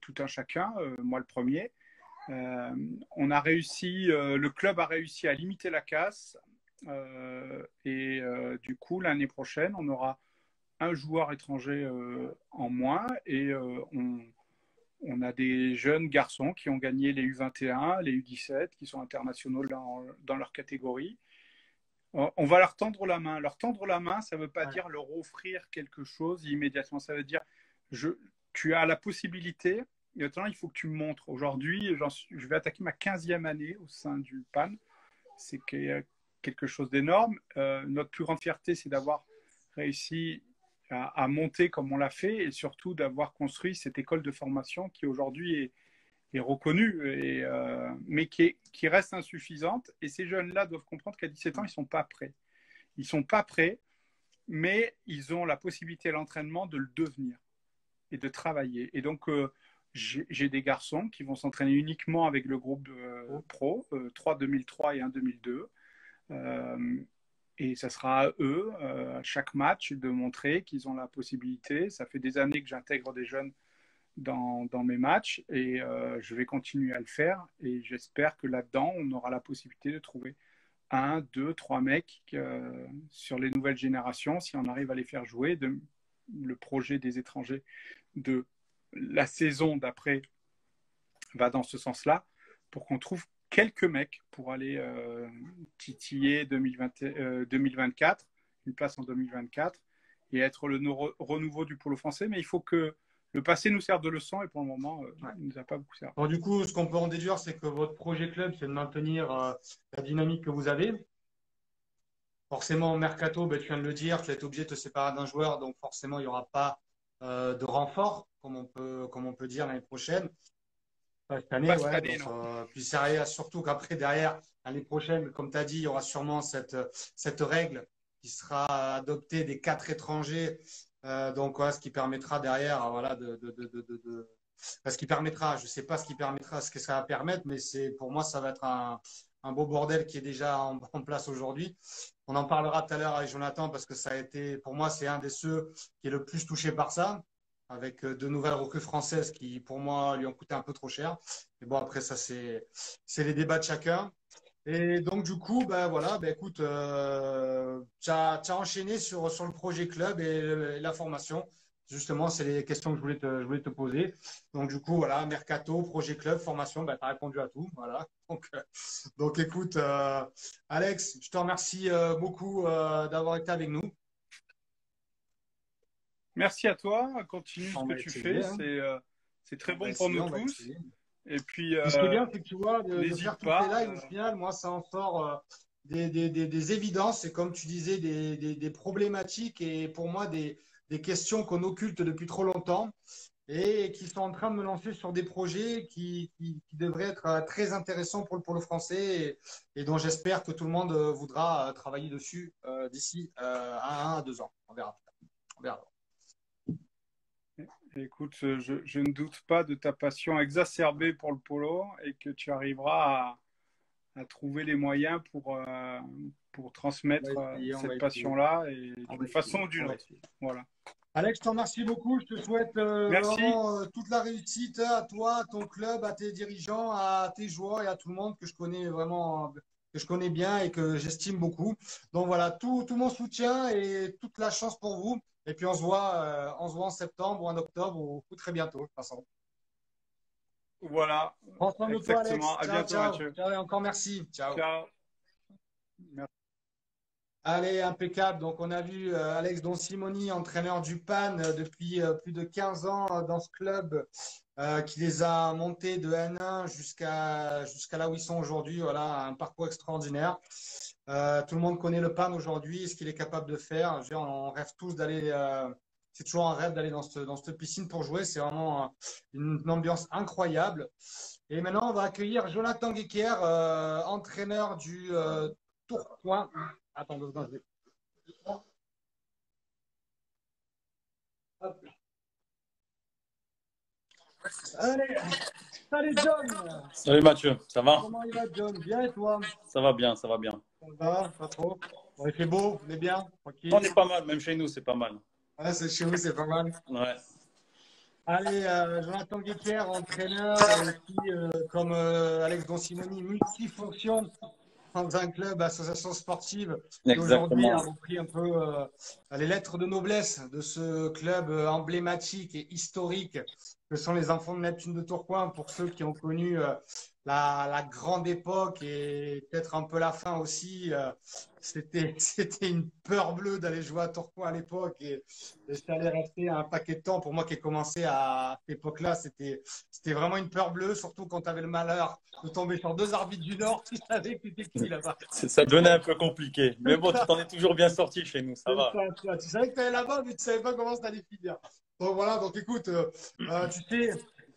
tout un chacun, moi le premier. on a réussi, le club a réussi à limiter la casse, et du coup, l'année prochaine, on aura un joueur étranger en moins et on, on, a des jeunes garçons qui ont gagné les U21, les U17, qui sont internationaux dans, dans leur catégorie. On va leur tendre la main. Leur tendre la main, ça ne veut pas dire leur offrir quelque chose immédiatement. Ça veut dire, je, tu as la possibilité, maintenant il faut que tu me montres. Aujourd'hui, je vais attaquer ma 15e année au sein du PAN. C'est quelque chose d'énorme. Euh, notre plus grande fierté, c'est d'avoir réussi à, monter comme on l'a fait et surtout d'avoir construit cette école de formation qui aujourd'hui est, reconnue, et, euh, mais qui, qui, reste insuffisante. Et ces jeunes-là doivent comprendre qu'à 17 ans, ils ne sont pas prêts. Ils ne sont pas prêts, mais ils ont la possibilité à l'entraînement de le devenir et de travailler. Et donc, euh, j'ai des garçons qui vont s'entraîner uniquement avec le groupe euh, pro, 3 2003 et 1 2002. Et ça sera à eux, euh, à chaque match, de montrer qu'ils ont la possibilité. Ça fait des années que j'intègre des jeunes dans, mes matchs et euh, je vais continuer à le faire. Et j'espère que là-dedans, on aura la possibilité de trouver un, deux, trois mecs euh, sur les nouvelles générations, si on arrive à les faire jouer. Le projet des étrangers de la saison d'après va dans ce sens-là pour qu'on trouve quelques mecs pour aller euh, titiller 2020, 2024, euh, une place en 2024 et être le renouveau du polo français. Mais il faut que le passé nous serve de leçon et pour le moment, euh, il ne nous a pas beaucoup servi. du coup, ce qu'on peut en déduire, c'est que votre projet club, c'est de maintenir la dynamique que vous avez. Forcément, mercato, ben, tu viens de le dire, tu es obligé de te séparer d'un joueur, donc forcément, il n'y aura pas de renfort, comme on peut, comme on peut dire l'année prochaine cette année, ouais. Euh, puis c'est surtout qu'après, derrière, l'année prochaine, comme tu as dit, il y aura sûrement cette, cette règle qui sera adoptée des quatre étrangers. Euh, donc, ce qui permettra derrière, voilà, de, de, de, de ce qui permettra, je ne sais pas ce qui permettra, ce que ça va permettre, mais c'est pour moi, ça va être un, un beau bordel qui est déjà en, en place aujourd'hui. On en parlera tout à l'heure avec Jonathan parce que ça a été, pour moi, c'est un des ceux qui est le plus touché par ça avec euh, de nouvelles recrues françaises qui, pour moi, lui ont coûté un peu trop cher. Mais bon, après, ça, c'est les débats de chacun. Et donc, du coup, ben voilà, ben écoute, euh, tu as, enchaîné sur, le projet club et, la formation. Justement, c'est les questions que je voulais, te, poser. Donc, du coup, voilà, Mercato, projet club, formation, ben, tu as répondu à tout. Voilà. Donc, euh, donc écoute, euh, Alex, je te remercie beaucoup d'avoir été avec nous. Merci à toi. Continue ce que tu fais. Hein. Euh, c'est très bon pour nous tous. Et puis, ce qui est bien, c'est que tu vois, de, faire tous ces lives, au final, moi, ça en sort euh, des, des, des, évidences et comme tu disais, des, problématiques et pour moi, des, questions qu'on occulte depuis trop longtemps et qui sont en train de me lancer sur des projets qui, qui, devraient être euh, très intéressants pour le polo français et, dont j'espère que tout le monde voudra travailler dessus d'ici un à deux ans. On verra. On verra. Écoute, je, ne doute pas de ta passion exacerbée pour le polo et que tu arriveras à, trouver les moyens pour, euh, pour transmettre euh, cette passion-là et d'une façon ou d'une autre. Voilà. Alex, je te remercie beaucoup. Je te souhaite euh, vraiment toute la réussite à toi, à ton club, à tes dirigeants, à tes joueurs et à tout le monde que je connais vraiment que je connais bien et que j'estime beaucoup. Donc voilà, tout, tout, mon soutien et toute la chance pour vous. Et puis on se voit, euh, on se voit en septembre ou en octobre ou, très bientôt, de toute façon. Voilà. Exactement. À bientôt, ciao. ciao. et encore merci. Ciao. ciao. Merci. Allez, impeccable. Donc, on a vu euh, Alex Don Simoni, entraîneur du PAN euh, depuis plus de 15 ans dans ce club qui les a montés de N1 jusqu'à jusqu'à là où ils sont aujourd'hui. Voilà, un parcours extraordinaire. Euh, tout le monde connaît le PAN aujourd'hui, ce qu'il est capable de faire. on rêve tous d'aller. Euh, c'est toujours un rêve d'aller dans, dans cette piscine pour jouer. C'est vraiment euh, une, ambiance incroyable. Et maintenant, on va accueillir Jonathan Guéquer, entraîneur du Tourcoing. Attends deux secondes. Allez, salut John. Salut Mathieu, ça va? Comment il va John? Bien et toi? Ça va bien, ça va bien. Va, pas trop. il fait beau, on est bien, On est pas mal, même chez nous, c'est pas mal. Ouais, c'est chez vous, c'est pas mal. Ouais. Allez, euh, Jonathan Guéquer, entraîneur, qui, euh, comme euh, Alex Donsimoni, multifonction dans un club, association sportive, aujourd'hui a repris un peu euh, les lettres de noblesse de ce club emblématique et historique que sont les enfants de Neptune de Tourcoing, pour ceux qui ont connu la, la, grande époque et peut-être un peu la fin aussi. Euh, c'était, c'était une peur bleue d'aller jouer à Tourcoing à l'époque et, et allé rester un paquet de temps. Pour moi qui ai commencé à cette époque-là, c'était, c'était vraiment une peur bleue, surtout quand tu avais le malheur de tomber sur deux arbitres du Nord, tu savais que tu étais qui là-bas. Ça devenait un peu compliqué. Mais bon, tu t'en es toujours bien sorti chez nous, ça va. tu savais que tu allais là-bas, mais tu savais pas comment ça allait finir. Donc voilà, donc écoute, euh, euh, tu sais,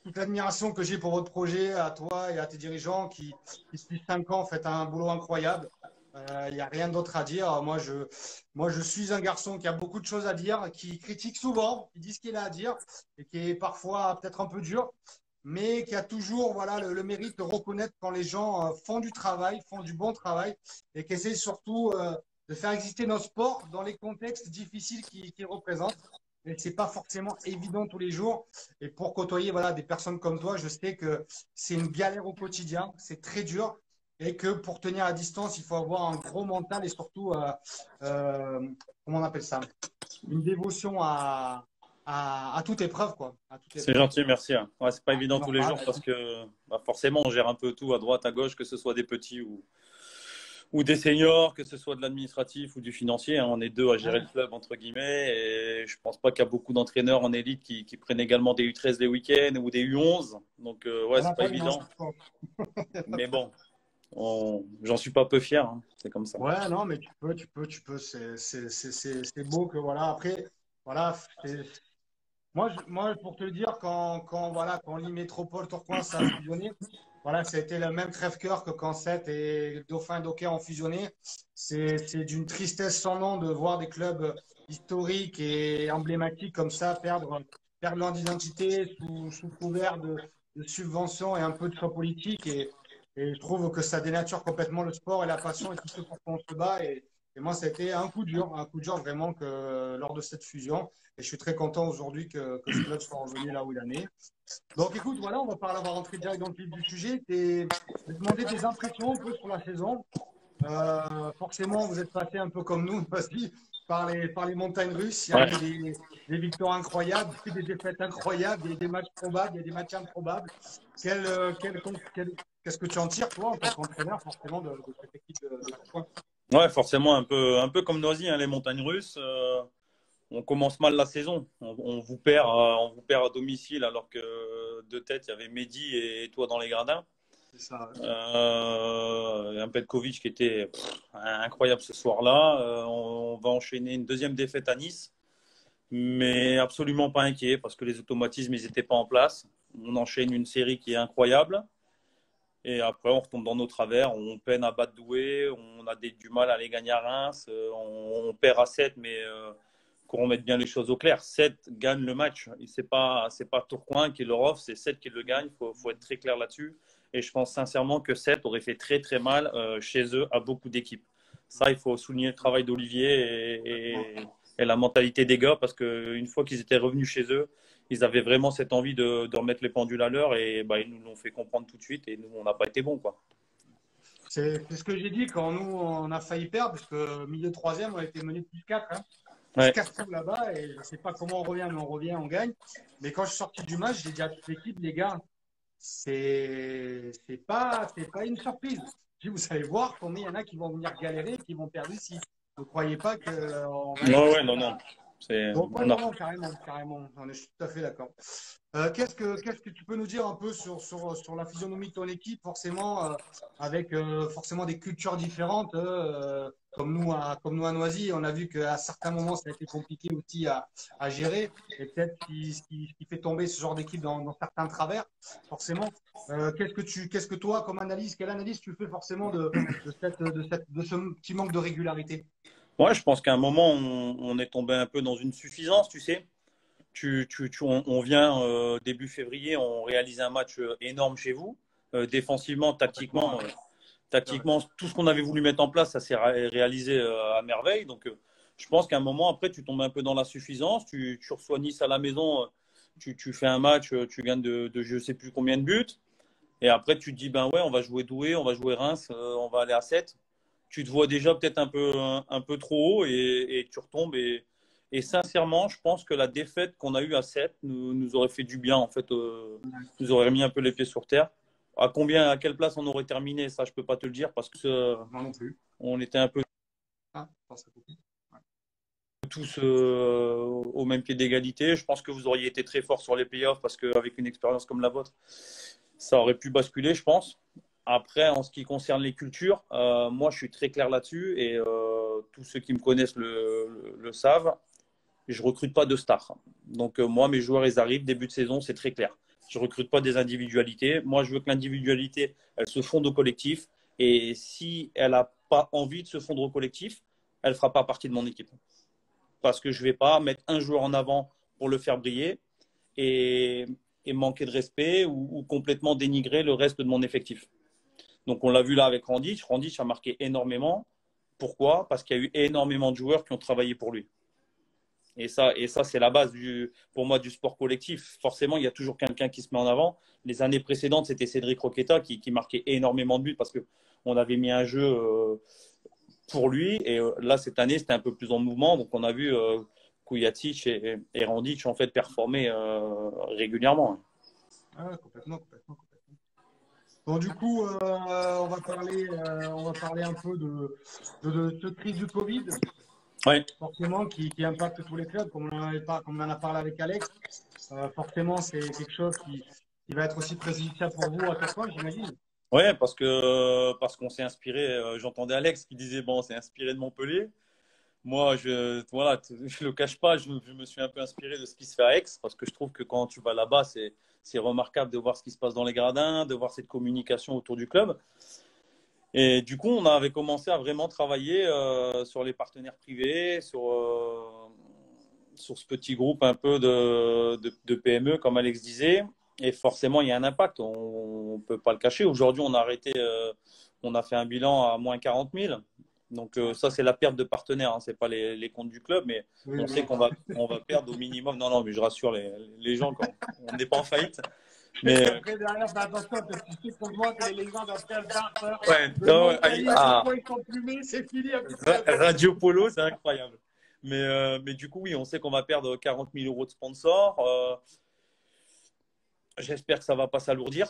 toute l'admiration que j'ai pour votre projet, à toi et à tes dirigeants qui, depuis cinq ans, font un boulot incroyable. Il euh, n'y a rien d'autre à dire. Moi je, suis un garçon qui a beaucoup de choses à dire, qui critique souvent, qui dit ce qu'il a à dire et qui est parfois peut-être un peu dur, mais qui a toujours voilà, le, mérite de reconnaître quand les gens font du travail, font du bon travail et qui essaient surtout de faire exister nos sports dans les contextes difficiles qu'ils représentent mais c'est pas forcément évident tous les jours. Et pour côtoyer voilà, des personnes comme toi, je sais que c'est une galère au quotidien, c'est très dur. Et que pour tenir à distance, il faut avoir un gros mental et surtout, euh, euh, comment on appelle ça? Une dévotion à, à, toute épreuve. C'est gentil, merci. Hein. Ouais, c'est pas évident tous les jours parce que bah, forcément, on gère un peu tout à droite, à gauche, que ce soit des petits ou, ou des seniors, que ce soit de l'administratif ou du financier. Hein. On est deux à gérer le club, entre guillemets. Et je pense pas qu'il y a beaucoup d'entraîneurs en élite qui, prennent également des U13 les week-ends ou des U11. Donc, euh, ouais, c'est pas évident. mais bon, j'en suis pas peu fier. Hein. C'est comme ça. Ouais, non, mais tu peux, tu peux, tu peux. C'est beau que, voilà, après, voilà, moi, moi, pour te dire, quand, quand, voilà, quand l'I-Métropole Tourcoing s'est fusionné, voilà, c'était le même crève-cœur que quand Seth et Dauphin Docker ont fusionné. C'est d'une tristesse sans nom de voir des clubs historiques et emblématiques comme ça perdre, perdre leur identité sous, couvert de, subventions et un peu de choix politique. Et, et, je trouve que ça dénature complètement le sport et la passion et tout ce pour quoi on se bat. Et, et moi, ça a été un coup dur, un coup dur vraiment que lors de cette fusion. Et je suis très content aujourd'hui que, que ce club soit revenu là où il en est. Donc écoute, voilà, on va parler, on va rentrer direct dans le vif du sujet. Je vais demander des impressions un peu sur la saison. Euh, forcément, vous êtes passé un peu comme nous, aussi, par les, par les montagnes russes. Il y a des, des, victoires incroyables, des défaites incroyables, des, des matchs probables, il y a des matchs improbables. Quel, quel, Qu'est-ce que tu en tires, toi, en tant qu'entraîneur, forcément, de, de, cette équipe de, de Ouais, forcément, un peu, un peu comme Noisy, hein, les montagnes russes. Euh, on commence mal la saison. On, vous perd, on vous perd à domicile alors que de tête, il y avait Mehdi et toi dans les gradins. C'est ça. Euh, un Petkovic qui était incroyable ce soir-là. Euh, on, va enchaîner une deuxième défaite à Nice, mais absolument pas inquiet parce que les automatismes n'étaient pas en place. On enchaîne une série qui est incroyable. Et après, on retombe dans nos travers. On peine à battre Douai. On a du mal à les gagner à Reims. Euh, on, perd à 7, mais euh, qu'on remette bien les choses au clair. 7 gagne le match. Ce n'est pas, pas Tourcoing qui leur offre, c'est 7 qui le gagne. Il faut, être très clair là-dessus. Et je pense sincèrement que 7 aurait fait très très mal euh, chez eux à beaucoup d'équipes. Ça, il faut souligner le travail d'Olivier la mentalité des gars parce qu'une fois qu'ils étaient revenus chez eux, ils avaient vraiment cette envie de, remettre les pendules à l'heure et bah, ils nous l'ont fait comprendre tout de suite et nous, on n'a pas été bons. Quoi. C'est ce que j'ai dit quand nous, on a failli perdre, parce que milieu troisième, on a été mené plus 4. Hein. Plus 4 là-bas et je ne sais pas comment on revient, mais on revient, on gagne. Mais quand je suis sorti du match, j'ai dit à toute l'équipe, les gars, c'est pas, pas une surprise. Dit, vous allez voir combien il y en a qui vont venir galérer, qui vont perdre ici. Ne croyez pas que. non, ouais, non, non. Non, carrément, carrément, on est tout à fait d'accord. Euh, qu'est-ce, que, tu peux nous dire un peu sur, sur, sur la physionomie de ton équipe, forcément, euh, avec euh, forcément des cultures différentes, comme, nous à, comme nous à Noisy On a vu qu'à certains moments, ça a été compliqué aussi à, à gérer, et peut-être ce qui, qui, fait tomber ce genre d'équipe dans, dans certains travers, forcément. qu'est-ce, que tu, qu'est-ce que toi, comme analyse, quelle analyse tu fais forcément de, de, cette, de, cette, de ce petit manque de régularité? Ouais, je pense qu'à un moment, on, est tombé un peu dans une suffisance, tu sais. Tu, tu, on, vient euh, début février, on réalise un match euh, énorme chez vous. Euh, défensivement, tactiquement, tactiquement, tout ce qu'on avait voulu mettre en place, ça s'est réalisé à merveille. Donc, je pense qu'à un moment, après, tu tombes un peu dans la suffisance. Tu, tu reçois Nice à la maison, tu, tu, fais un match, tu gagnes de, de je ne sais plus combien de buts. Et après, tu te dis, ben ouais, on va jouer Douai, on va jouer Reims, on va aller à 7 tu te vois déjà peut-être un peu, un, peu trop haut et, tu retombes. Et, et, sincèrement, je pense que la défaite qu'on a eue à 7 nous, nous, aurait fait du bien, en fait, euh, nous aurait mis un peu les pieds sur terre. À combien, à quelle place on aurait terminé, ça, je peux pas te le dire parce que non plus. on était un peu ah, tous euh, au même pied d'égalité. Je pense que vous auriez été très fort sur les playoffs parce qu'avec une expérience comme la vôtre, ça aurait pu basculer, je pense. Après, en ce qui concerne les cultures, euh, moi, je suis très clair là-dessus et euh, tous ceux qui me connaissent le, savent. Je recrute pas de stars. Donc, euh, moi, mes joueurs, ils arrivent début de saison, c'est très clair. Je recrute pas des individualités. Moi, je veux que l'individualité, elle se fonde au collectif. Et si elle n'a pas envie de se fondre au collectif, elle fera pas partie de mon équipe. Parce que je vais pas mettre un joueur en avant pour le faire briller et, manquer de respect ou complètement dénigrer le reste de mon effectif. Donc on l'a vu là avec Randic. Randic a marqué énormément. Pourquoi? Parce qu'il y a eu énormément de joueurs qui ont travaillé pour lui. Et ça, et ça c'est la base du, pour moi du sport collectif. Forcément, il y a toujours quelqu'un qui se met en avant. Les années précédentes, c'était Cédric Roqueta qui, marquait énormément de buts parce qu'on avait mis un jeu euh, pour lui. Et euh, là, cette année, c'était un peu plus en mouvement. Donc on a vu euh, Kujacic et, et Randic en fait performer régulièrement. Ah, complètement, complètement. Bon, du coup, euh, on, va parler, euh, on va parler un peu de, de, cette crise du Covid. Forcément, qui, impacte tous les clubs, comme on en, pas, comme on en a parlé avec Alex. Euh, forcément, c'est quelque chose qui, qui, va être aussi préjudiciable pour vous à chaque fois, j'imagine. Oui, parce que parce qu'on s'est inspiré. J'entendais Alex qui disait bon, on s'est inspiré de Montpellier. Moi, je voilà, je le cache pas, je, je, me suis un peu inspiré de ce qui se fait à Aix parce que je trouve que quand tu vas là-bas, c'est c'est remarquable de voir ce qui se passe dans les gradins, de voir cette communication autour du club. Et du coup, on avait commencé à vraiment travailler euh, sur les partenaires privés, sur, euh, sur ce petit groupe un peu de, de, PME, comme Alex disait. Et forcément, il y a un impact. On ne peut pas le cacher. Aujourd'hui, on a arrêté, euh, on a fait un bilan à moins 40 000. Donc euh, ça, c'est la perte de partenaires, hein. ce n'est pas les, les, comptes du club, mais on sait qu'on va, on va perdre au minimum. Non, non, mais je rassure les, les gens, quand on n'est pas en faillite. Mais après, derrière, fais attention, parce que tu sais qu'on voit que les légendes après le dart, ouais, non, ah. ils sont plumés, c'est fini. Radio Polo, c'est incroyable. Mais, euh, mais du coup, oui, on sait qu'on va perdre 40 000 euros de sponsors. Euh, J'espère que ça ne va pas s'alourdir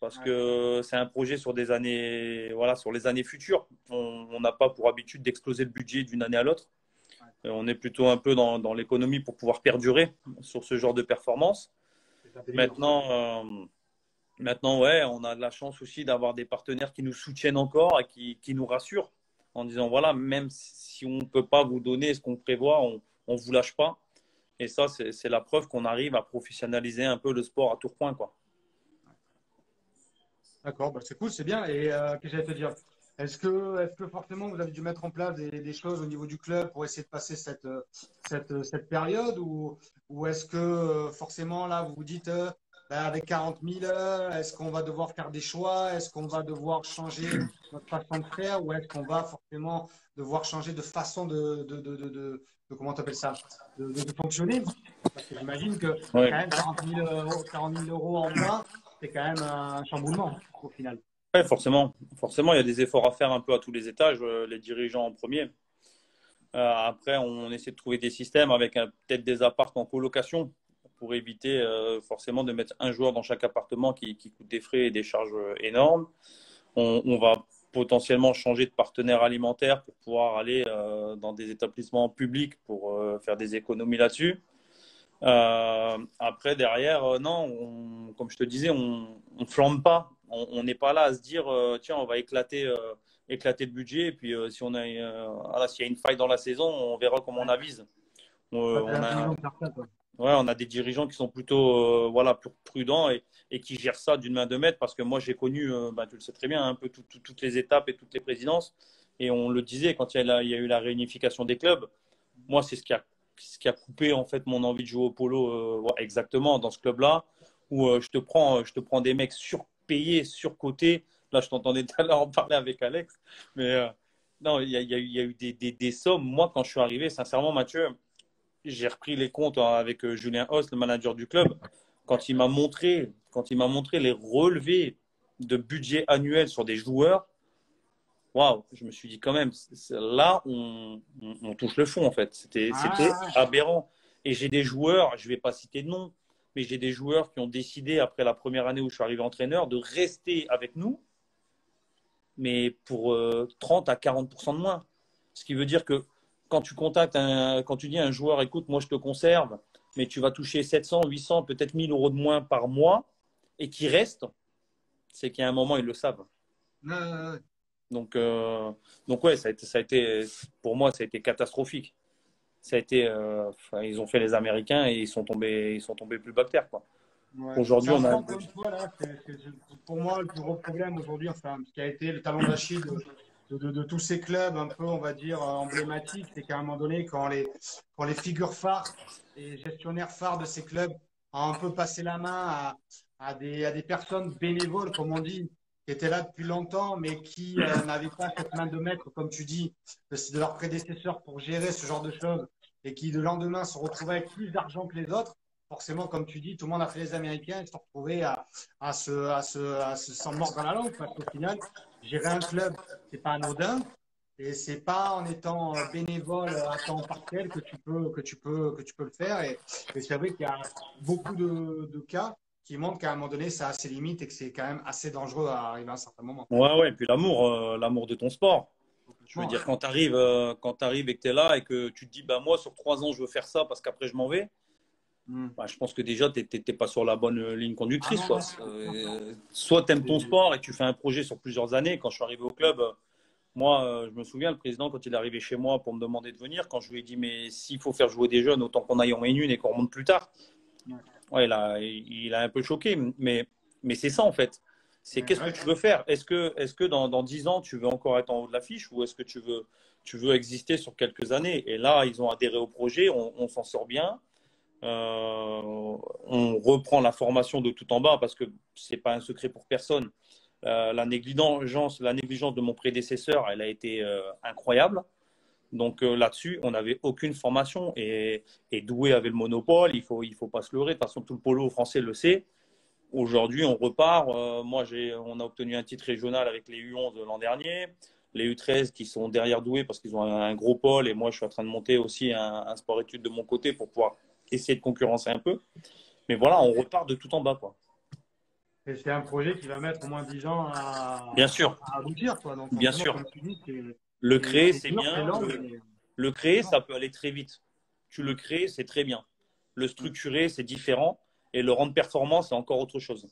parce que c'est un projet sur des années, voilà, sur les années futures. On n'a pas pour habitude d'exploser le budget d'une année à l'autre. On est plutôt un peu dans, dans l'économie pour pouvoir perdurer sur ce genre de performance. Maintenant, euh, maintenant, ouais, on a de la chance aussi d'avoir des partenaires qui nous soutiennent encore et qui, qui nous rassurent en disant voilà, même si on ne peut pas vous donner ce qu'on prévoit, on ne vous lâche pas. Et ça, c'est la preuve qu'on arrive à professionnaliser un peu le sport à tout point, quoi. D'accord, bah, c'est cool, c'est bien. Et euh, qu'est-ce que j'allais te dire? Est-ce que, forcément vous avez dû mettre en place des, choses au niveau du club pour essayer de passer cette, cette, cette période ou, ou est-ce que euh, forcément là vous vous dites euh, bah, avec 40 000, est-ce qu'on va devoir faire des choix? Est-ce qu'on va devoir changer notre façon de faire? Ou est-ce qu'on va forcément devoir changer de façon de, de, de, de, de comment tu appelles ça? De, fonctionner? Parce que j'imagine que quand même 40 000, 40 000 euros en moins, c'est quand même un chamboulement au final. Oui, forcément. Forcément, il y a des efforts à faire un peu à tous les étages, euh, les dirigeants en premier. Euh, après, on essaie de trouver des systèmes avec peut-être des apparts en colocation pour éviter euh, forcément de mettre un joueur dans chaque appartement qui, coûte des frais et des charges énormes. On, va potentiellement changer de partenaire alimentaire pour pouvoir aller dans des établissements publics pour faire des économies là-dessus. Euh, après, derrière, euh, non, comme je te disais, on ne flambe pas. On n'est pas là à se dire, euh, tiens, on va éclater, éclater le budget. Et puis, si on a, voilà, s'il y a une faille dans la saison, on verra comment on avise. On, a, ouais, on a des dirigeants qui sont plutôt voilà, prudents et, et, qui gèrent ça d'une main de maître. Parce que moi, j'ai connu, bah, tu le sais très bien, un peu toutes les étapes et toutes les présidences. Et on le disait quand il y a, il y a eu la réunification des clubs. Moi, c'est ce qui a ce qui a coupé en fait mon envie de jouer au polo euh, exactement dans ce club-là où euh, je te prends je te prends des mecs surpayés, surcotés. Là, je t'entendais tout à l'heure en parler avec Alex, mais euh, non, il y, a, eu des, des, sommes. Moi, quand je suis arrivé, sincèrement, Mathieu, j'ai repris les comptes avec Julien Hoss, le manager du club. Quand il m'a montré, quand il m'a montré les relevés de budget annuel sur des joueurs, waouh, je me suis dit quand même, là, on, on, touche le fond en fait. C'était ah. aberrant. Et j'ai des joueurs, je ne vais pas citer de nom, mais j'ai des joueurs qui ont décidé, après la première année où je suis arrivé entraîneur, de rester avec nous, mais pour 30 euh, à 40% de moins. Ce qui veut dire que quand tu contactes, un, quand tu dis à un joueur, écoute, moi je te conserve, mais tu vas toucher 700, 800, peut-être 1000 euros de moins par mois, et qui reste, c'est qu'à un moment, ils le savent. Donc, euh, donc ouais, ça a, été, ça a été, pour moi, ça a été catastrophique. Ça a été, euh, ils ont fait les Américains et ils sont tombés, ils sont tombés plus bactères, quoi. Aujourd'hui, on a. pour moi, le plus gros problème aujourd'hui, enfin, ce qui a été le talon d'Achille de, de, tous ces clubs un peu, on va dire, emblématiques, c'est qu'à un moment donné, quand les, quand les figures phares et gestionnaires phares de ces clubs ont un peu passé la main à, à, des, à des personnes bénévoles, comme on dit, qui étaient là depuis longtemps, mais qui euh, n'avaient pas cette main de maître, comme tu dis, de, de leurs prédécesseurs pour gérer ce genre de choses, et qui, le lendemain, se retrouvaient avec plus d'argent que les autres, forcément, comme tu dis, tout le monde a fait les Américains, ils se retrouvés à, à se, à se, à se s'en mordre dans la langue, parce qu'au final, gérer un club, c'est pas anodin. Et c'est pas en étant bénévole à temps partiel que tu peux, que tu peux, que tu peux le faire. Et, c'est vrai qu'il y a beaucoup de cas qui montrent qu'à un moment donné, ça a ses limites et que c'est quand même assez dangereux à arriver à un certain moment. Ouais, ouais. Et puis l'amour, euh, l'amour de ton sport. Je veux dire, quand tu arrives, euh, quand arrives et que tu es là et que tu te dis, bah, moi, sur trois ans, je veux faire ça parce qu'après, je m'en vais. Hmm. Bah, je pense que déjà, tu n'es pas sur la bonne ligne conductrice. Ah euh, soit tu aimes ton sport et tu fais un projet sur plusieurs années. Quand je suis arrivé au club, moi, euh, je me souviens, le président, quand il est arrivé chez moi pour me demander de venir, quand je lui ai dit, mais s'il faut faire jouer des jeunes, autant qu'on aille en une et qu'on remonte plus tard. Ouais, il, a un peu choqué. Mais, c'est ça, en fait. C'est qu'est-ce que tu veux faire? Est-ce que, dans, dans 10 ans, tu veux encore être en haut de l'affiche ou est-ce que tu veux, exister sur quelques années? Et là, ils ont adhéré au projet, on s'en sort bien. Euh, on reprend la formation de tout en bas parce que c'est pas un secret pour personne. Euh, la, négligence, la négligence de mon prédécesseur, elle a été euh, incroyable. Donc là-dessus, on n'avait aucune formation et, Doué avait le monopole. Il faut, il faut pas se leurrer. De toute façon, tout le polo français le sait. Aujourd'hui, on repart. moi, j'ai, on a obtenu un titre régional avec les U11 l'an dernier. Les U13 qui sont derrière Doué parce qu'ils ont un, gros pôle et moi, je suis en train de monter aussi un, un sport-études de mon côté pour pouvoir essayer de concurrencer un peu. Mais voilà, on repart de tout en bas. Quoi. Et c'est un projet qui va mettre au moins 10 ans à, bien sûr. aboutir. Quoi. Donc, bien sûr. Le créer, c'est bien. le, créer, ça peut aller très vite. Tu le crées, c'est très bien. Le structurer, c'est différent. Et le rendre performant, c'est encore autre chose.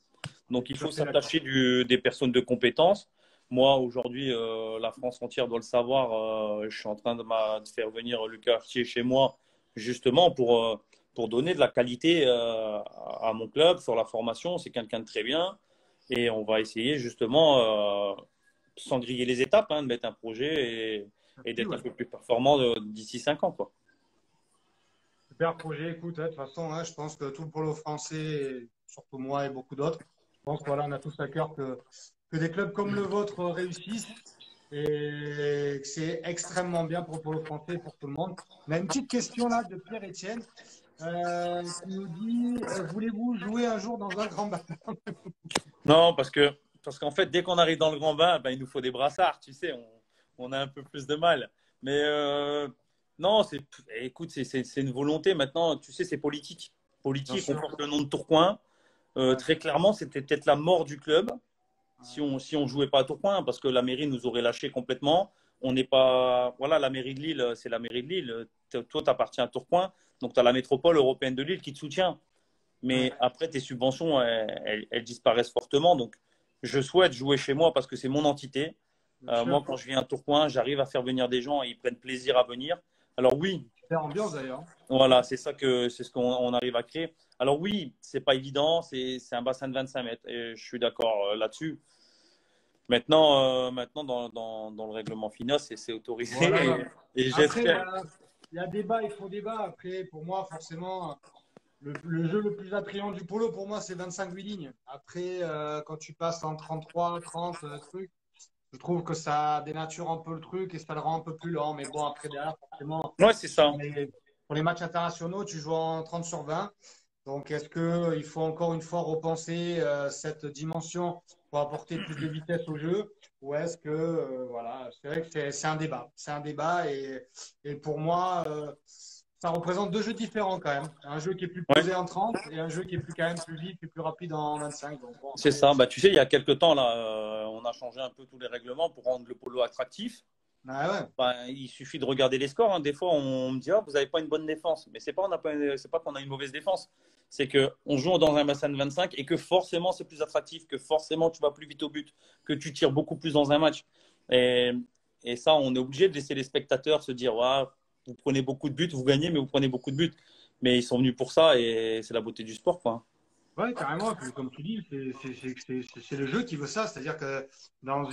Donc, il faut s'attacher des personnes de compétences. Moi, aujourd'hui, euh, la France entière doit le savoir. Euh, je suis en train de, de, faire venir Lucas Artier chez moi, justement pour, euh, pour donner de la qualité à mon club sur la formation. C'est quelqu'un de très bien. Et on va essayer justement, sans griller les étapes, hein, de mettre un projet et, d'être un peu plus performant d'ici 5 ans. Quoi. Super projet. Écoute, hein, de toute façon, hein, je pense que tout le polo français, surtout moi et beaucoup d'autres, je pense qu'on a tous à cœur que, que des clubs comme le vôtre réussissent et c'est extrêmement bien pour le polo français pour tout le monde. On a une petite question là de Pierre-Etienne. Euh, qui nous dit euh, Voulez-vous jouer un jour dans un grand bain Non, parce que parce qu'en fait, dès qu'on arrive dans le grand bain, ben, il nous faut des brassards, tu sais, on, on a un peu plus de mal. Mais euh, non, c'est, écoute, c'est, une volonté maintenant, tu sais, c'est politique. Politique, on porte le nom de Tourcoing. Très clairement, c'était peut-être la mort du club si on si on jouait pas à Tourcoing, parce que la mairie nous aurait lâché complètement. On n'est pas. Voilà, la mairie de Lille, c'est la mairie de Lille. Toi, tu appartiens à Tourcoing. Donc, tu as la métropole européenne de Lille qui te soutient. Mais après, tes subventions, elles, disparaissent fortement. Donc, je souhaite jouer chez moi parce que c'est mon entité. Euh, moi, quand je viens à Tourcoing, j'arrive à faire venir des gens et ils prennent plaisir à venir. Alors, oui. C'est ambiance d'ailleurs. Voilà, c'est ça que c'est ce qu'on arrive à créer. Alors, oui, c'est pas évident. C'est un bassin de 25 mètres. Et je suis d'accord euh, là-dessus. Maintenant, euh, maintenant dans, dans, dans, le règlement FINA, c'est autorisé. Et, j'espère. Il y a débat, il faut débat. Après, pour moi, forcément, le, jeu le plus attrayant du polo, pour moi, c'est 25 8 lignes. Après, euh, quand tu passes en 33, 30, euh, truc, je trouve que ça dénature un peu le truc et ça le rend un peu plus lent. Mais bon, après, derrière, forcément. Ouais, c'est ça. Pour les, matchs internationaux, tu joues en 30 sur 20. Donc, est-ce qu'il faut encore une fois repenser euh, cette dimension pour apporter plus de vitesse au jeu? Ou est-ce que, euh, voilà, c'est vrai que c'est un débat. C'est un débat et, et pour moi, euh, ça représente deux jeux différents quand même. Un jeu qui est plus posé en 30 et un jeu qui est plus quand même plus vite et plus rapide en 25. c'est ça. Bah, tu sais, il y a quelques temps, là, on a changé un peu tous les règlements pour rendre le polo attractif. Ah bah, il suffit de regarder les scores. Hein. Des fois, on me dit oh, vous n'avez pas une bonne défense. Mais ce n'est pas, pas qu'on a une mauvaise défense. C'est qu'on joue dans un bassin de 25 et que forcément, c'est plus attractif, que forcément, tu vas plus vite au but, que tu tires beaucoup plus dans un match. Et, et ça, on est obligé de laisser les spectateurs se dire vous prenez beaucoup de buts, vous gagnez, mais vous prenez beaucoup de buts. Mais ils sont venus pour ça et c'est la beauté du sport. Quoi. Oui, carrément. Comme tu dis, c'est le jeu qui veut ça. C'est-à-dire que dans,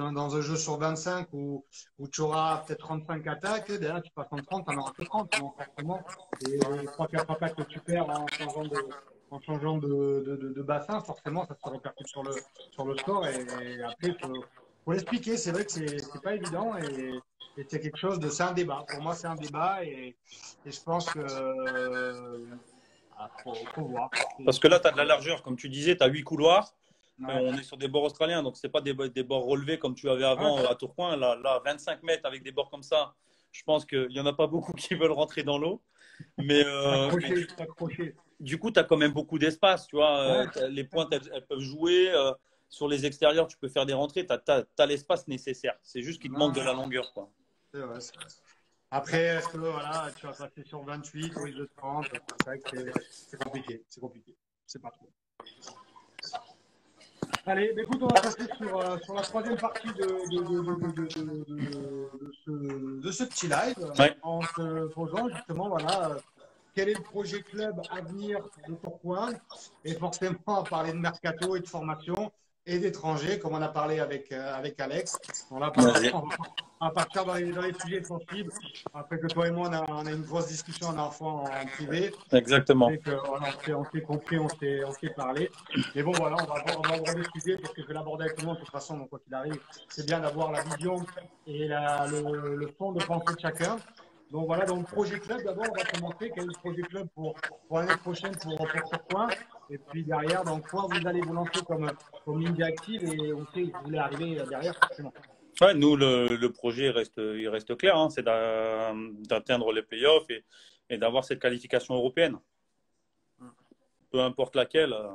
un, jeu sur 25 où, où tu auras peut-être 35 attaques, derrière tu passes en 30, tu n'en auras que 30. forcément. Et les 3-4 attaques que tu perds en changeant de, en bassin, forcément, ça se répercute sur le, sur le score. Et, après, il faut, faut l'expliquer. C'est vrai que c'est pas évident. C'est quelque chose de. C'est un débat. Pour moi, c'est un débat. Et, et je pense que. Ah, Parce que là, tu as de la largeur, comme tu disais, tu as 8 couloirs. on est sur des bords australiens, donc ce n'est pas des, des, bords relevés comme tu avais avant à Tourcoing. Là, là, 25 mètres avec des bords comme ça, je pense qu'il n'y en a pas beaucoup qui veulent rentrer dans l'eau. Mais, euh, du, coup, tu as quand même beaucoup d'espace. Tu vois, euh, les pointes, elles, peuvent jouer. Euh, sur les extérieurs, tu peux faire des rentrées. Tu as, as l'espace nécessaire. C'est juste qu'il te manque de la longueur. Quoi. C'est vrai, après, est-ce que voilà, tu vas passer sur 28 ou de 30 C'est vrai que c'est compliqué. C'est compliqué. C'est pas trop. Allez, bah, écoute, on va passer sur, euh, sur la troisième partie de, de, de, ce, de, ce, petit live en se posant justement voilà, quel est le projet club à venir de Tourcoing? Et forcément parler de mercato et de formation et d'étrangers, comme on a parlé avec, euh, avec Alex. On va, partir, on partir dans les, dans les, sujets sensibles. Après que toi et moi, on a, on a une grosse discussion en enfant en privé. Exactement. Que, on s'est compris, on s'est parlé. Mais bon, voilà, on va, on va aborder le sujet parce que je vais l'aborder avec tout le monde de toute façon. Donc, quoi qu'il arrive, c'est bien d'avoir la vision et la, le, le fond de pensée de chacun. Donc voilà, donc projet club, d'abord, on va commencer. Quel est le projet club pour, pour l'année prochaine pour, pour quoi Et puis derrière, dans quoi vous allez vous lancer comme, comme ligne active et on sait que vous voulez arriver derrière forcément. Nous, le, le, projet reste, il reste clair, hein, c'est d'atteindre les playoffs et, et d'avoir cette qualification européenne. Peu importe laquelle, euh,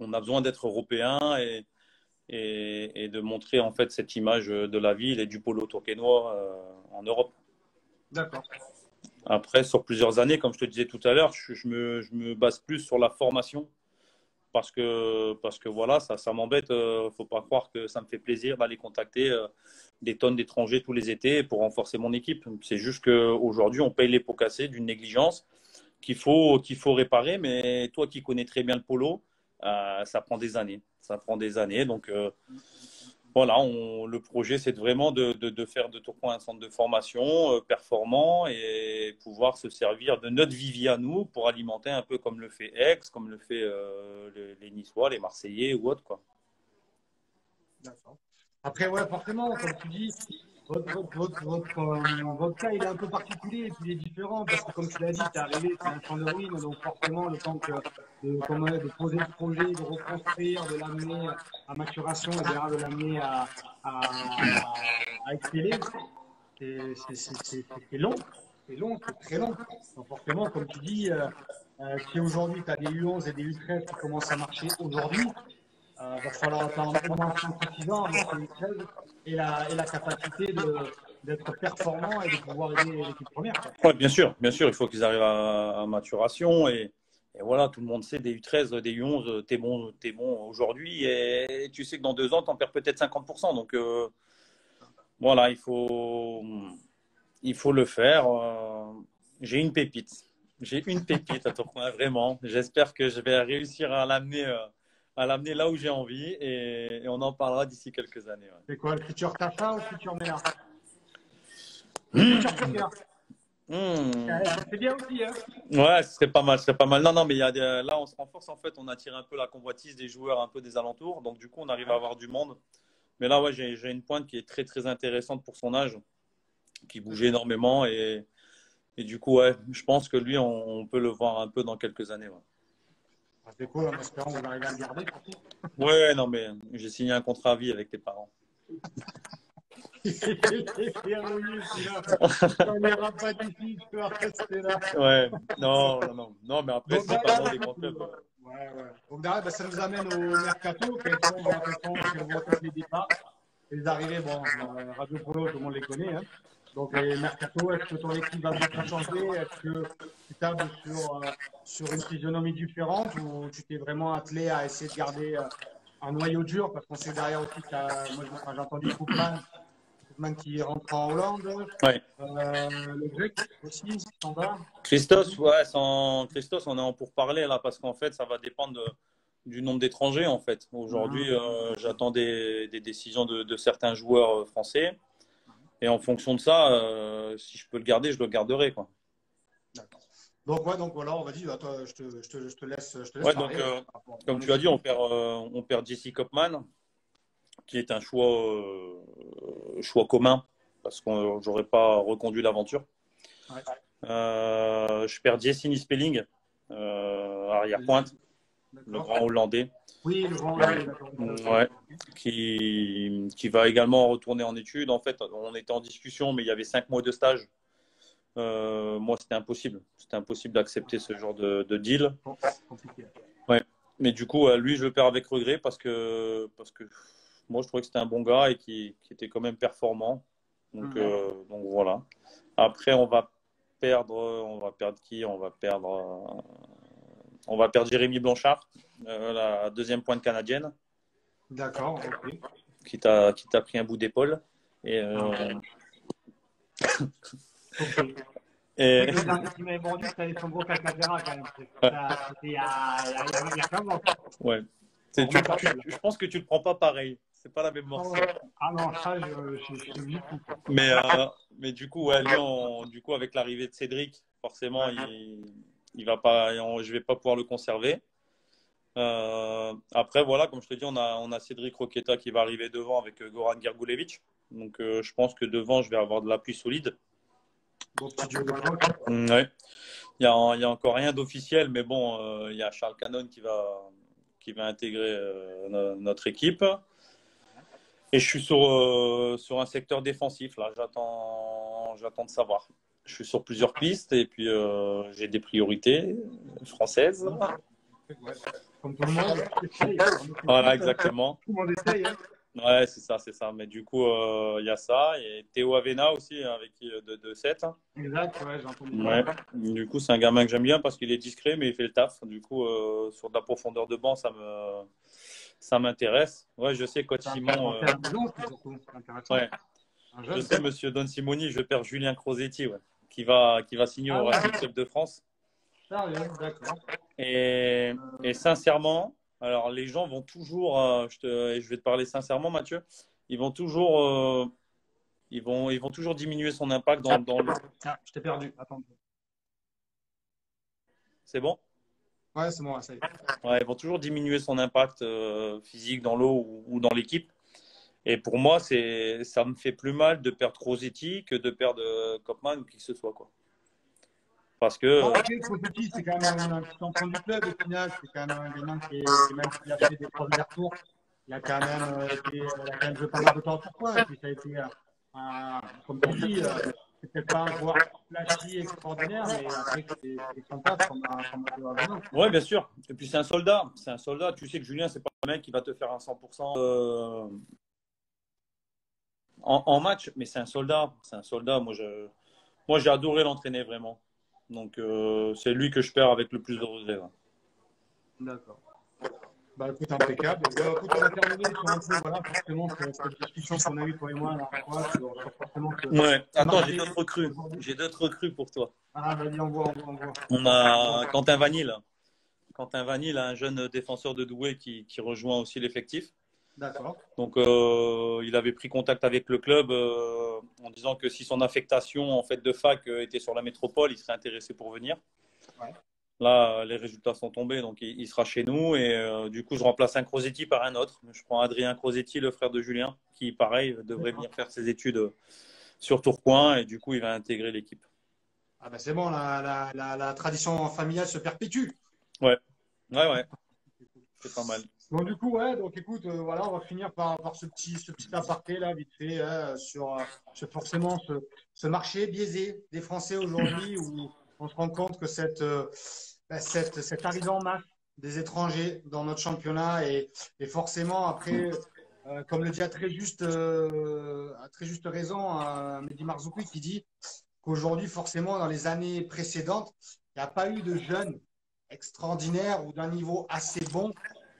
on a besoin d'être européen et, et, et, de montrer en fait cette image de la ville et du polo tourquenois euh, en Europe. D'accord. Après, sur plusieurs années, comme je te disais tout à l'heure, je, me, base plus sur la formation. Parce que, parce que voilà, ça, ça m'embête. Euh, faut pas croire que ça me fait plaisir d'aller contacter euh, des tonnes d'étrangers tous les étés pour renforcer mon équipe. C'est juste qu'aujourd'hui, on paye les pots cassés d'une négligence qu'il faut, qu'il faut réparer. Mais toi qui connais très bien le polo, euh, ça prend des années. Ça prend des années. Donc, voilà, le projet, c'est vraiment de, faire de Tourcoing un centre de formation euh, performant et pouvoir se servir de notre vivier à nous pour alimenter un peu comme le fait Aix, comme le fait euh, les, Niçois, les Marseillais ou autres. Après, ouais, forcément, comme tu dis, votre, votre, votre, euh, cas, il est un peu particulier et puis il est différent parce que, comme tu l'as dit, tu es arrivé, c'est un champ de ruines, donc forcément, le temps que, de, de, poser le projet, de reconstruire, de l'amener à maturation, et de l'amener à, à, exceller, c'est long. C'est long, c'est très long. Donc forcément, comme tu dis, euh, euh, si aujourd'hui tu as des U11 et des U13 qui commencent à marcher aujourd'hui, euh, il va falloir attendre pendant 5 ans avec les U13 et la, capacité d'être performant et de pouvoir aider l'équipe première. Oui, bien sûr, bien sûr, il faut qu'ils arrivent à, maturation et, voilà, tout le monde sait des U13, des U11, t'es bon, es bon aujourd'hui et tu sais que dans deux ans, tu en perds peut-être 50%. Donc euh, voilà, il faut, il faut le faire. Euh, j'ai une pépite. J'ai une pépite à Tourcoing, vraiment. J'espère que je vais réussir à l'amener euh, à l'amener là où j'ai envie et, on en parlera d'ici quelques années. C'est quoi le futur Tafa ou le futur Ménard mmh. C'est bien aussi. Hein ouais, ce serait pas mal, c'est pas mal. Non, non, mais il y a là, on se renforce en fait, on attire un peu la convoitise des joueurs un peu des alentours, donc du coup, on arrive à avoir du monde. Mais là, ouais, j'ai une pointe qui est très très intéressante pour son âge, qui bouge énormément et, Et du coup, ouais, je pense que lui, on, peut le voir un peu dans quelques années. C'est cool, en espérant que vous arrivez à le garder. Ouais, non, mais j'ai signé un contrat à vie avec tes parents. Ouais, non, non, non, non, mais après, c'est pas dans les grands clubs. Ouais, ouais. Donc, derrière, bah, ça nous amène au mercato. Quels sont, on les départs Les arrivées, bon, euh, Radio Polo, tout le monde les connaît. Hein. Donc, les mercato, est-ce que ton équipe va bien changer? Est-ce que tu tables sur, euh, sur une physionomie différente ou tu t'es vraiment attelé à essayer de garder euh, un noyau dur? Parce qu'on sait derrière aussi que moi, j'ai entendu Koopman qui rentre en Hollande. Ouais. Euh, le grec aussi, standard. Christos, ouais, sans Christos, on est en pour parler là parce qu'en fait, ça va dépendre du nombre d'étrangers en fait. Aujourd'hui, ah. j'attends des, des, décisions de, de certains joueurs français. Et en fonction de ça, euh, si je peux le garder, je le garderai. Quoi. Donc, ouais, donc voilà, on va dire, je, te, je, te, je, te, laisse. Je te laisse ouais, donc, euh, comme tu as dit, on perd, euh, on perd Jesse Kopman, qui est un choix, choix commun, parce que j'aurais pas reconduit l'aventure. Ouais. je perds Jesse Spelling, arrière-pointe, le grand Hollandais. Oui, ouais, qui, qui va également retourner en études. En fait, on était en discussion, mais il y avait cinq mois de stage. Euh, moi, c'était impossible. C'était impossible d'accepter ce genre de, de deal. Ouais. Mais du coup, lui, je le perds avec regret parce que, parce que moi, je trouvais que c'était un bon gars et qui, qui était quand même performant. Donc, mhm. euh, donc voilà. Après, on va perdre, on va perdre qui? On va perdre, on va perdre Jérémy Blanchard. Euh, la deuxième pointe canadienne. D'accord, ok. Qui t'a pris un bout d'épaule. Et, euh... okay. Et... C'était son gros quand même. Il y a 15 ans. Ouais. Tu, tu, je pense que tu le prends pas pareil. C'est pas la même morceau. Ah non, ça, je, je, je, mais, euh, mais du coup, ouais, du coup, avec l'arrivée de Cédric, forcément, il, il va pas, je vais pas pouvoir le conserver. Euh, après, voilà, comme je te dis, on a, on a Cédric Roqueta qui va arriver devant avec euh, Goran Gergulevich. Donc, euh, je pense que devant, je vais avoir de l'appui solide. Mm, ouais. Il n'y a, il y a encore rien d'officiel, mais bon, il y a Charles Canon qui va, qui va intégrer notre équipe. Et je suis sur, sur un secteur défensif, là. J'attends de savoir. Je suis sur plusieurs pistes et puis j'ai des priorités françaises. Comme tout le monde. voilà, exactement. Tout le monde essaye. Hein. Ouais, c'est ça, c'est ça. Mais du coup, il euh, y a ça. Et Théo Avena aussi, hein, avec qui euh, de, de 7. Exact, ouais, j'ai entendu. Ouais. Du coup, c'est un gamin que j'aime bien parce qu'il est discret, mais il fait le taf. Du coup, euh, sur de la profondeur de banc, ça me ça m'intéresse. Ouais, je sais, coach Simon. Euh... Ouais. Je sais, monsieur Don Simoni, je perds Julien Crosetti, ouais, qui va, qui va signer ah, au Racing Club de France. Et, et, sincèrement, alors les gens vont toujours, euh, je, te, je vais te parler sincèrement, Mathieu, ils vont toujours, euh, ils vont, ils vont toujours diminuer son impact dans, dans le. Ah, je t'ai perdu. Attends. C'est bon? Ouais, c'est bon, ça y est. Ouais, ils vont toujours diminuer son impact euh, physique dans l'eau ou, ou, dans l'équipe. Et pour moi, c'est, ça me fait plus mal de perdre Rosetti que de perdre Kopman ou qui que ce soit, quoi. Parce que. Bon, c'est quand même un petit enfant du club au final. C'est quand même un gamin qui, est, même qui a fait des premiers tours. Il a quand même, euh, été, il a quand même joué pas mal de temps sur toi. Et puis ça a été, euh, comme tu dis, euh, c'est peut-être pas un joueur flashy extraordinaire, mais après, c'est sympa comme un, Oui, bien sûr. Et puis c'est un soldat. C'est un soldat. Tu sais que Julien, c'est pas un mec qui va te faire un 100% euh, en, en, match, mais c'est un soldat. C'est un soldat. Moi, je, moi, j'ai adoré l'entraîner vraiment. Donc, euh, c'est lui que je perds avec le plus de regrets. D'accord. Bah, écoute, impeccable. Bah, écoute, on va terminer sur un peu, voilà, forcément, cette discussion qu'on a eue, toi et moi, la fois, sur, forcément. Ouais, attends, j'ai d'autres recrues. J'ai d'autres recrues pour toi. Ah, vas-y, on voit, on voit, on a Quentin Vanille. Quentin Vanille, un jeune défenseur de Douai qui, qui rejoint aussi l'effectif. D'accord. Donc, euh, il avait pris contact avec le club euh, en disant que si son affectation en fait de fac euh, était sur la métropole, il serait intéressé pour venir. Ouais. Là, les résultats sont tombés, donc il, il sera chez nous. Et euh, du coup, je remplace un Crosetti par un autre. Je prends Adrien Crosetti, le frère de Julien, qui, pareil, devrait venir faire ses études sur Tourcoing. Et du coup, il va intégrer l'équipe. Ah ben c'est bon, la, la, la, tradition familiale se perpétue. Ouais, ouais, ouais. C'est pas mal. Donc du coup, ouais, donc écoute, euh, voilà, on va finir par, ce petit, ce petit aparté là, vite fait, hein, sur, sur, forcément ce, marché biaisé des Français aujourd'hui, où on se rend compte que cette, ben, cette, cette arrivée en masse des étrangers dans notre championnat et, forcément après euh, comme le dit à très juste, euh, à très juste raison euh, Mehdi Marzouki qui dit qu'aujourd'hui, forcément, dans les années précédentes, il n'y a pas eu de jeunes extraordinaires ou d'un niveau assez bon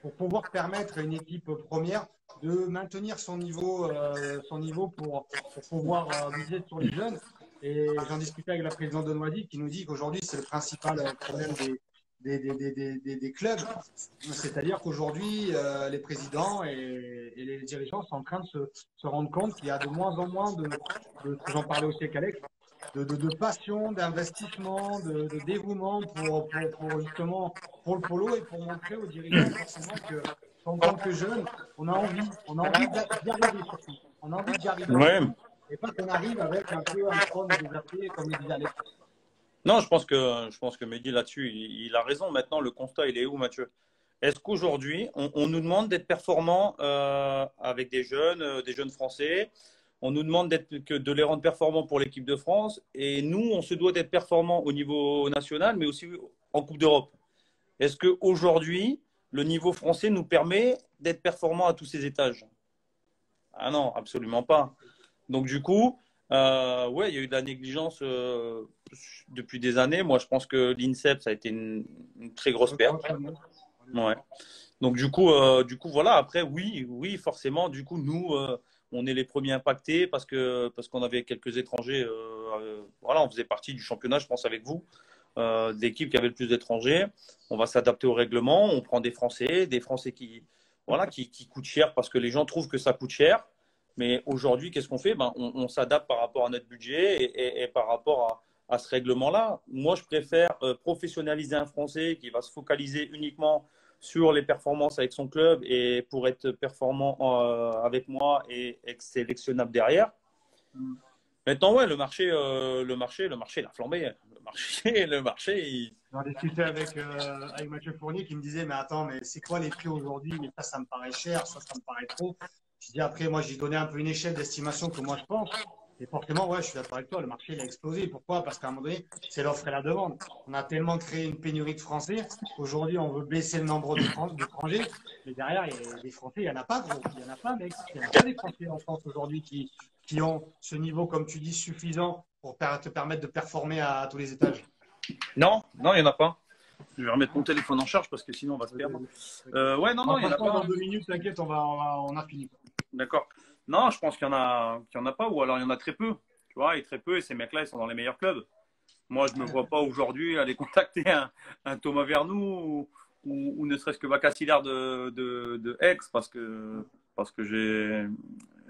pour pouvoir permettre à une équipe première de maintenir son niveau, son niveau pour, pouvoir viser sur les jeunes. Et j'en discutais avec la présidente de Noisy qui nous dit qu'aujourd'hui, c'est le principal problème des, des, des, des, des clubs. C'est-à-dire qu'aujourd'hui, euh, les présidents et, et, les dirigeants sont en train de se, se rendre compte qu'il y a de moins en moins de, de j'en parlais aussi avec Alex, de, de, de passion, d'investissement, de, de, dévouement pour, pour, pour, justement pour le polo et pour montrer aux dirigeants forcément que en tant que jeunes, on a envie, on a envie d'y arriver surtout. On a envie d'y arriver. Ouais. Et pas qu'on arrive avec un peu un trône des comme le disait Alex. Non, je pense que, je pense que Mehdi là-dessus, il, a raison. Maintenant, le constat, il est où, Mathieu? Est-ce qu'aujourd'hui, on, nous demande d'être performants euh, avec des jeunes, euh, des jeunes Français On nous demande que, de les rendre performants pour l'équipe de France. Et nous, on se doit d'être performants au niveau national, mais aussi en Coupe d'Europe. Est-ce qu'aujourd'hui, le niveau français nous permet d'être performants à tous ces étages? Ah non, absolument pas. Donc, du coup, euh, ouais, il y a eu de la négligence euh, depuis des années. Moi, je pense que l'INSEP, ça a été une, très grosse perte. Donc, du coup, euh, du coup, voilà. Après, oui, oui, forcément, du coup, nous, on est les premiers impactés parce que parce qu'on avait quelques étrangers. Euh, voilà, on faisait partie du championnat, je pense, avec vous, d'équipes qui avaient le plus d'étrangers. On va s'adapter au règlement. On prend des Français, des Français qui, voilà, qui, qui coûtent cher parce que les gens trouvent que ça coûte cher. Mais aujourd'hui, qu'est-ce qu'on fait? Ben, On, s'adapte par rapport à notre budget et, par rapport à, ce règlement-là. Moi, je préfère euh, professionnaliser un Français qui va se focaliser uniquement sur les performances avec son club et pour être performant euh, avec moi et être sélectionnable derrière. Mm. Maintenant, ouais, le marché, euh, le marché, le marché, il a flambé. Le marché, le marché. Il... J'en discutais avec, avec Mathieu Fournier qui me disait, mais attends, mais c'est quoi les prix aujourd'hui? Mais ça, ça me paraît cher, ça, ça me paraît trop. Je dis après, moi, j'ai donné un peu une échelle d'estimation que moi je pense. Et forcément, ouais, je suis d'accord avec toi, le marché il a explosé. Pourquoi? Parce qu'à un moment donné, c'est l'offre et la demande. On a tellement créé une pénurie de Français. Aujourd'hui, on veut baisser le nombre d'étrangers. Mais derrière, il y a des Français, il n'y en a pas, gros. Il n'y en a pas, mec. Il n'y a pas des Français en France aujourd'hui qui, qui ont ce niveau, comme tu dis, suffisant pour te permettre de performer à, tous les étages. Non, non, il n'y en a pas. Je vais remettre mon téléphone en charge parce que sinon on va se perdre. Euh, ouais, non, non, il y en a pas. Dans deux minutes, t'inquiète, on, va, on, a fini. D'accord. Non, je pense qu'il n'y en, a, qu'il y en a pas, ou alors il y en a très peu. Tu vois, et très peu, et ces mecs-là, ils sont dans les meilleurs clubs. Moi, je ne me vois pas aujourd'hui aller contacter un, Thomas Vernou ou, ou, ne serait-ce que Vacassilar de, de, de, Aix parce que, parce que j'ai,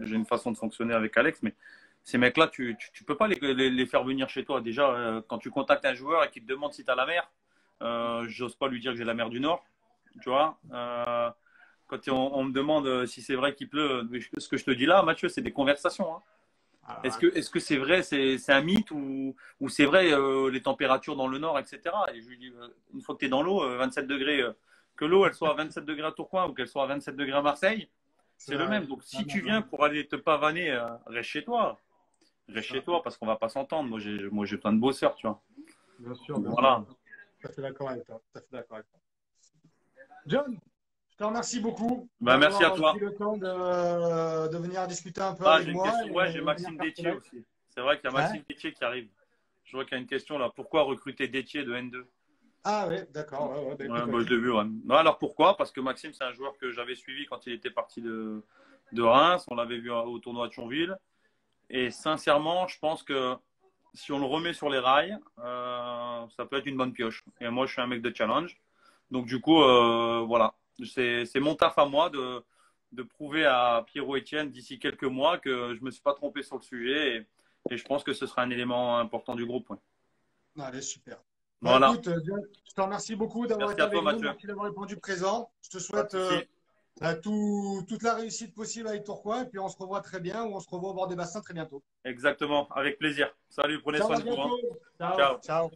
j'ai une façon de fonctionner avec Alex. Mais ces mecs-là, tu ne peux pas les, les, faire venir chez toi. Déjà, euh, quand tu contactes un joueur et qu'il te demande si tu as la mer, euh, j'ose pas lui dire que j'ai la mer du Nord. Tu vois euh, quand on, me demande euh, si c'est vrai qu'il pleut, ce que je te dis là, Mathieu, c'est des conversations. Hein. Ah, est-ce que est-ce que c'est vrai, c'est, un mythe ou, ou c'est vrai les températures dans le nord, etc. Et je lui dis une fois que tu es dans l'eau, 27 degrés, que l'eau elle soit à 27 degrés à Tourcoing ou qu'elle soit à 27 degrés à Marseille, c'est le même. Donc si tu viens pour aller te pavaner, reste chez toi, reste chez toi parce qu'on va pas s'entendre. Moi j'ai moi j'ai plein de bosseurs, tu vois. Bien sûr. voilà. Tout à fait d'accord avec toi. Tout à fait d'accord avec toi. John, te remercie beaucoup. Bah, merci à toi. le temps de, de, venir discuter un peu ah, avec moi. Ouais, j'ai Maxime Détier aussi. C'est vrai qu'il y a Maxime Détier qui arrive. Je vois qu'il y a une question là. Pourquoi recruter Détier de N2 Ah ouais, d'accord. Ouais, ouais, bah, je l'ai vu. alors pourquoi? Parce que Maxime, c'est un joueur que j'avais suivi quand il était parti de, de Reims. On l'avait vu au tournoi de Thionville. Et sincèrement, je pense que si on le remet sur les rails, euh, ça peut être une bonne pioche. Et moi, je suis un mec de challenge. Donc, du coup, euh, voilà. C'est mon taf à moi de, de prouver à Pierrot Etienne d'ici quelques mois que je ne me suis pas trompé sur le sujet. Et, et, je pense que ce sera un élément important du groupe. Allez, super. Voilà. écoute, je te remercie beaucoup d'avoir été avec nous. Merci d'avoir répondu présent. Je te souhaite bah, tout, toute la réussite possible avec Tourcoing. Et puis on se revoit très bien ou on se revoit au bord des bassins très bientôt. Exactement, avec plaisir. Salut, prenez soin de vous. Hein. Ciao. Ciao.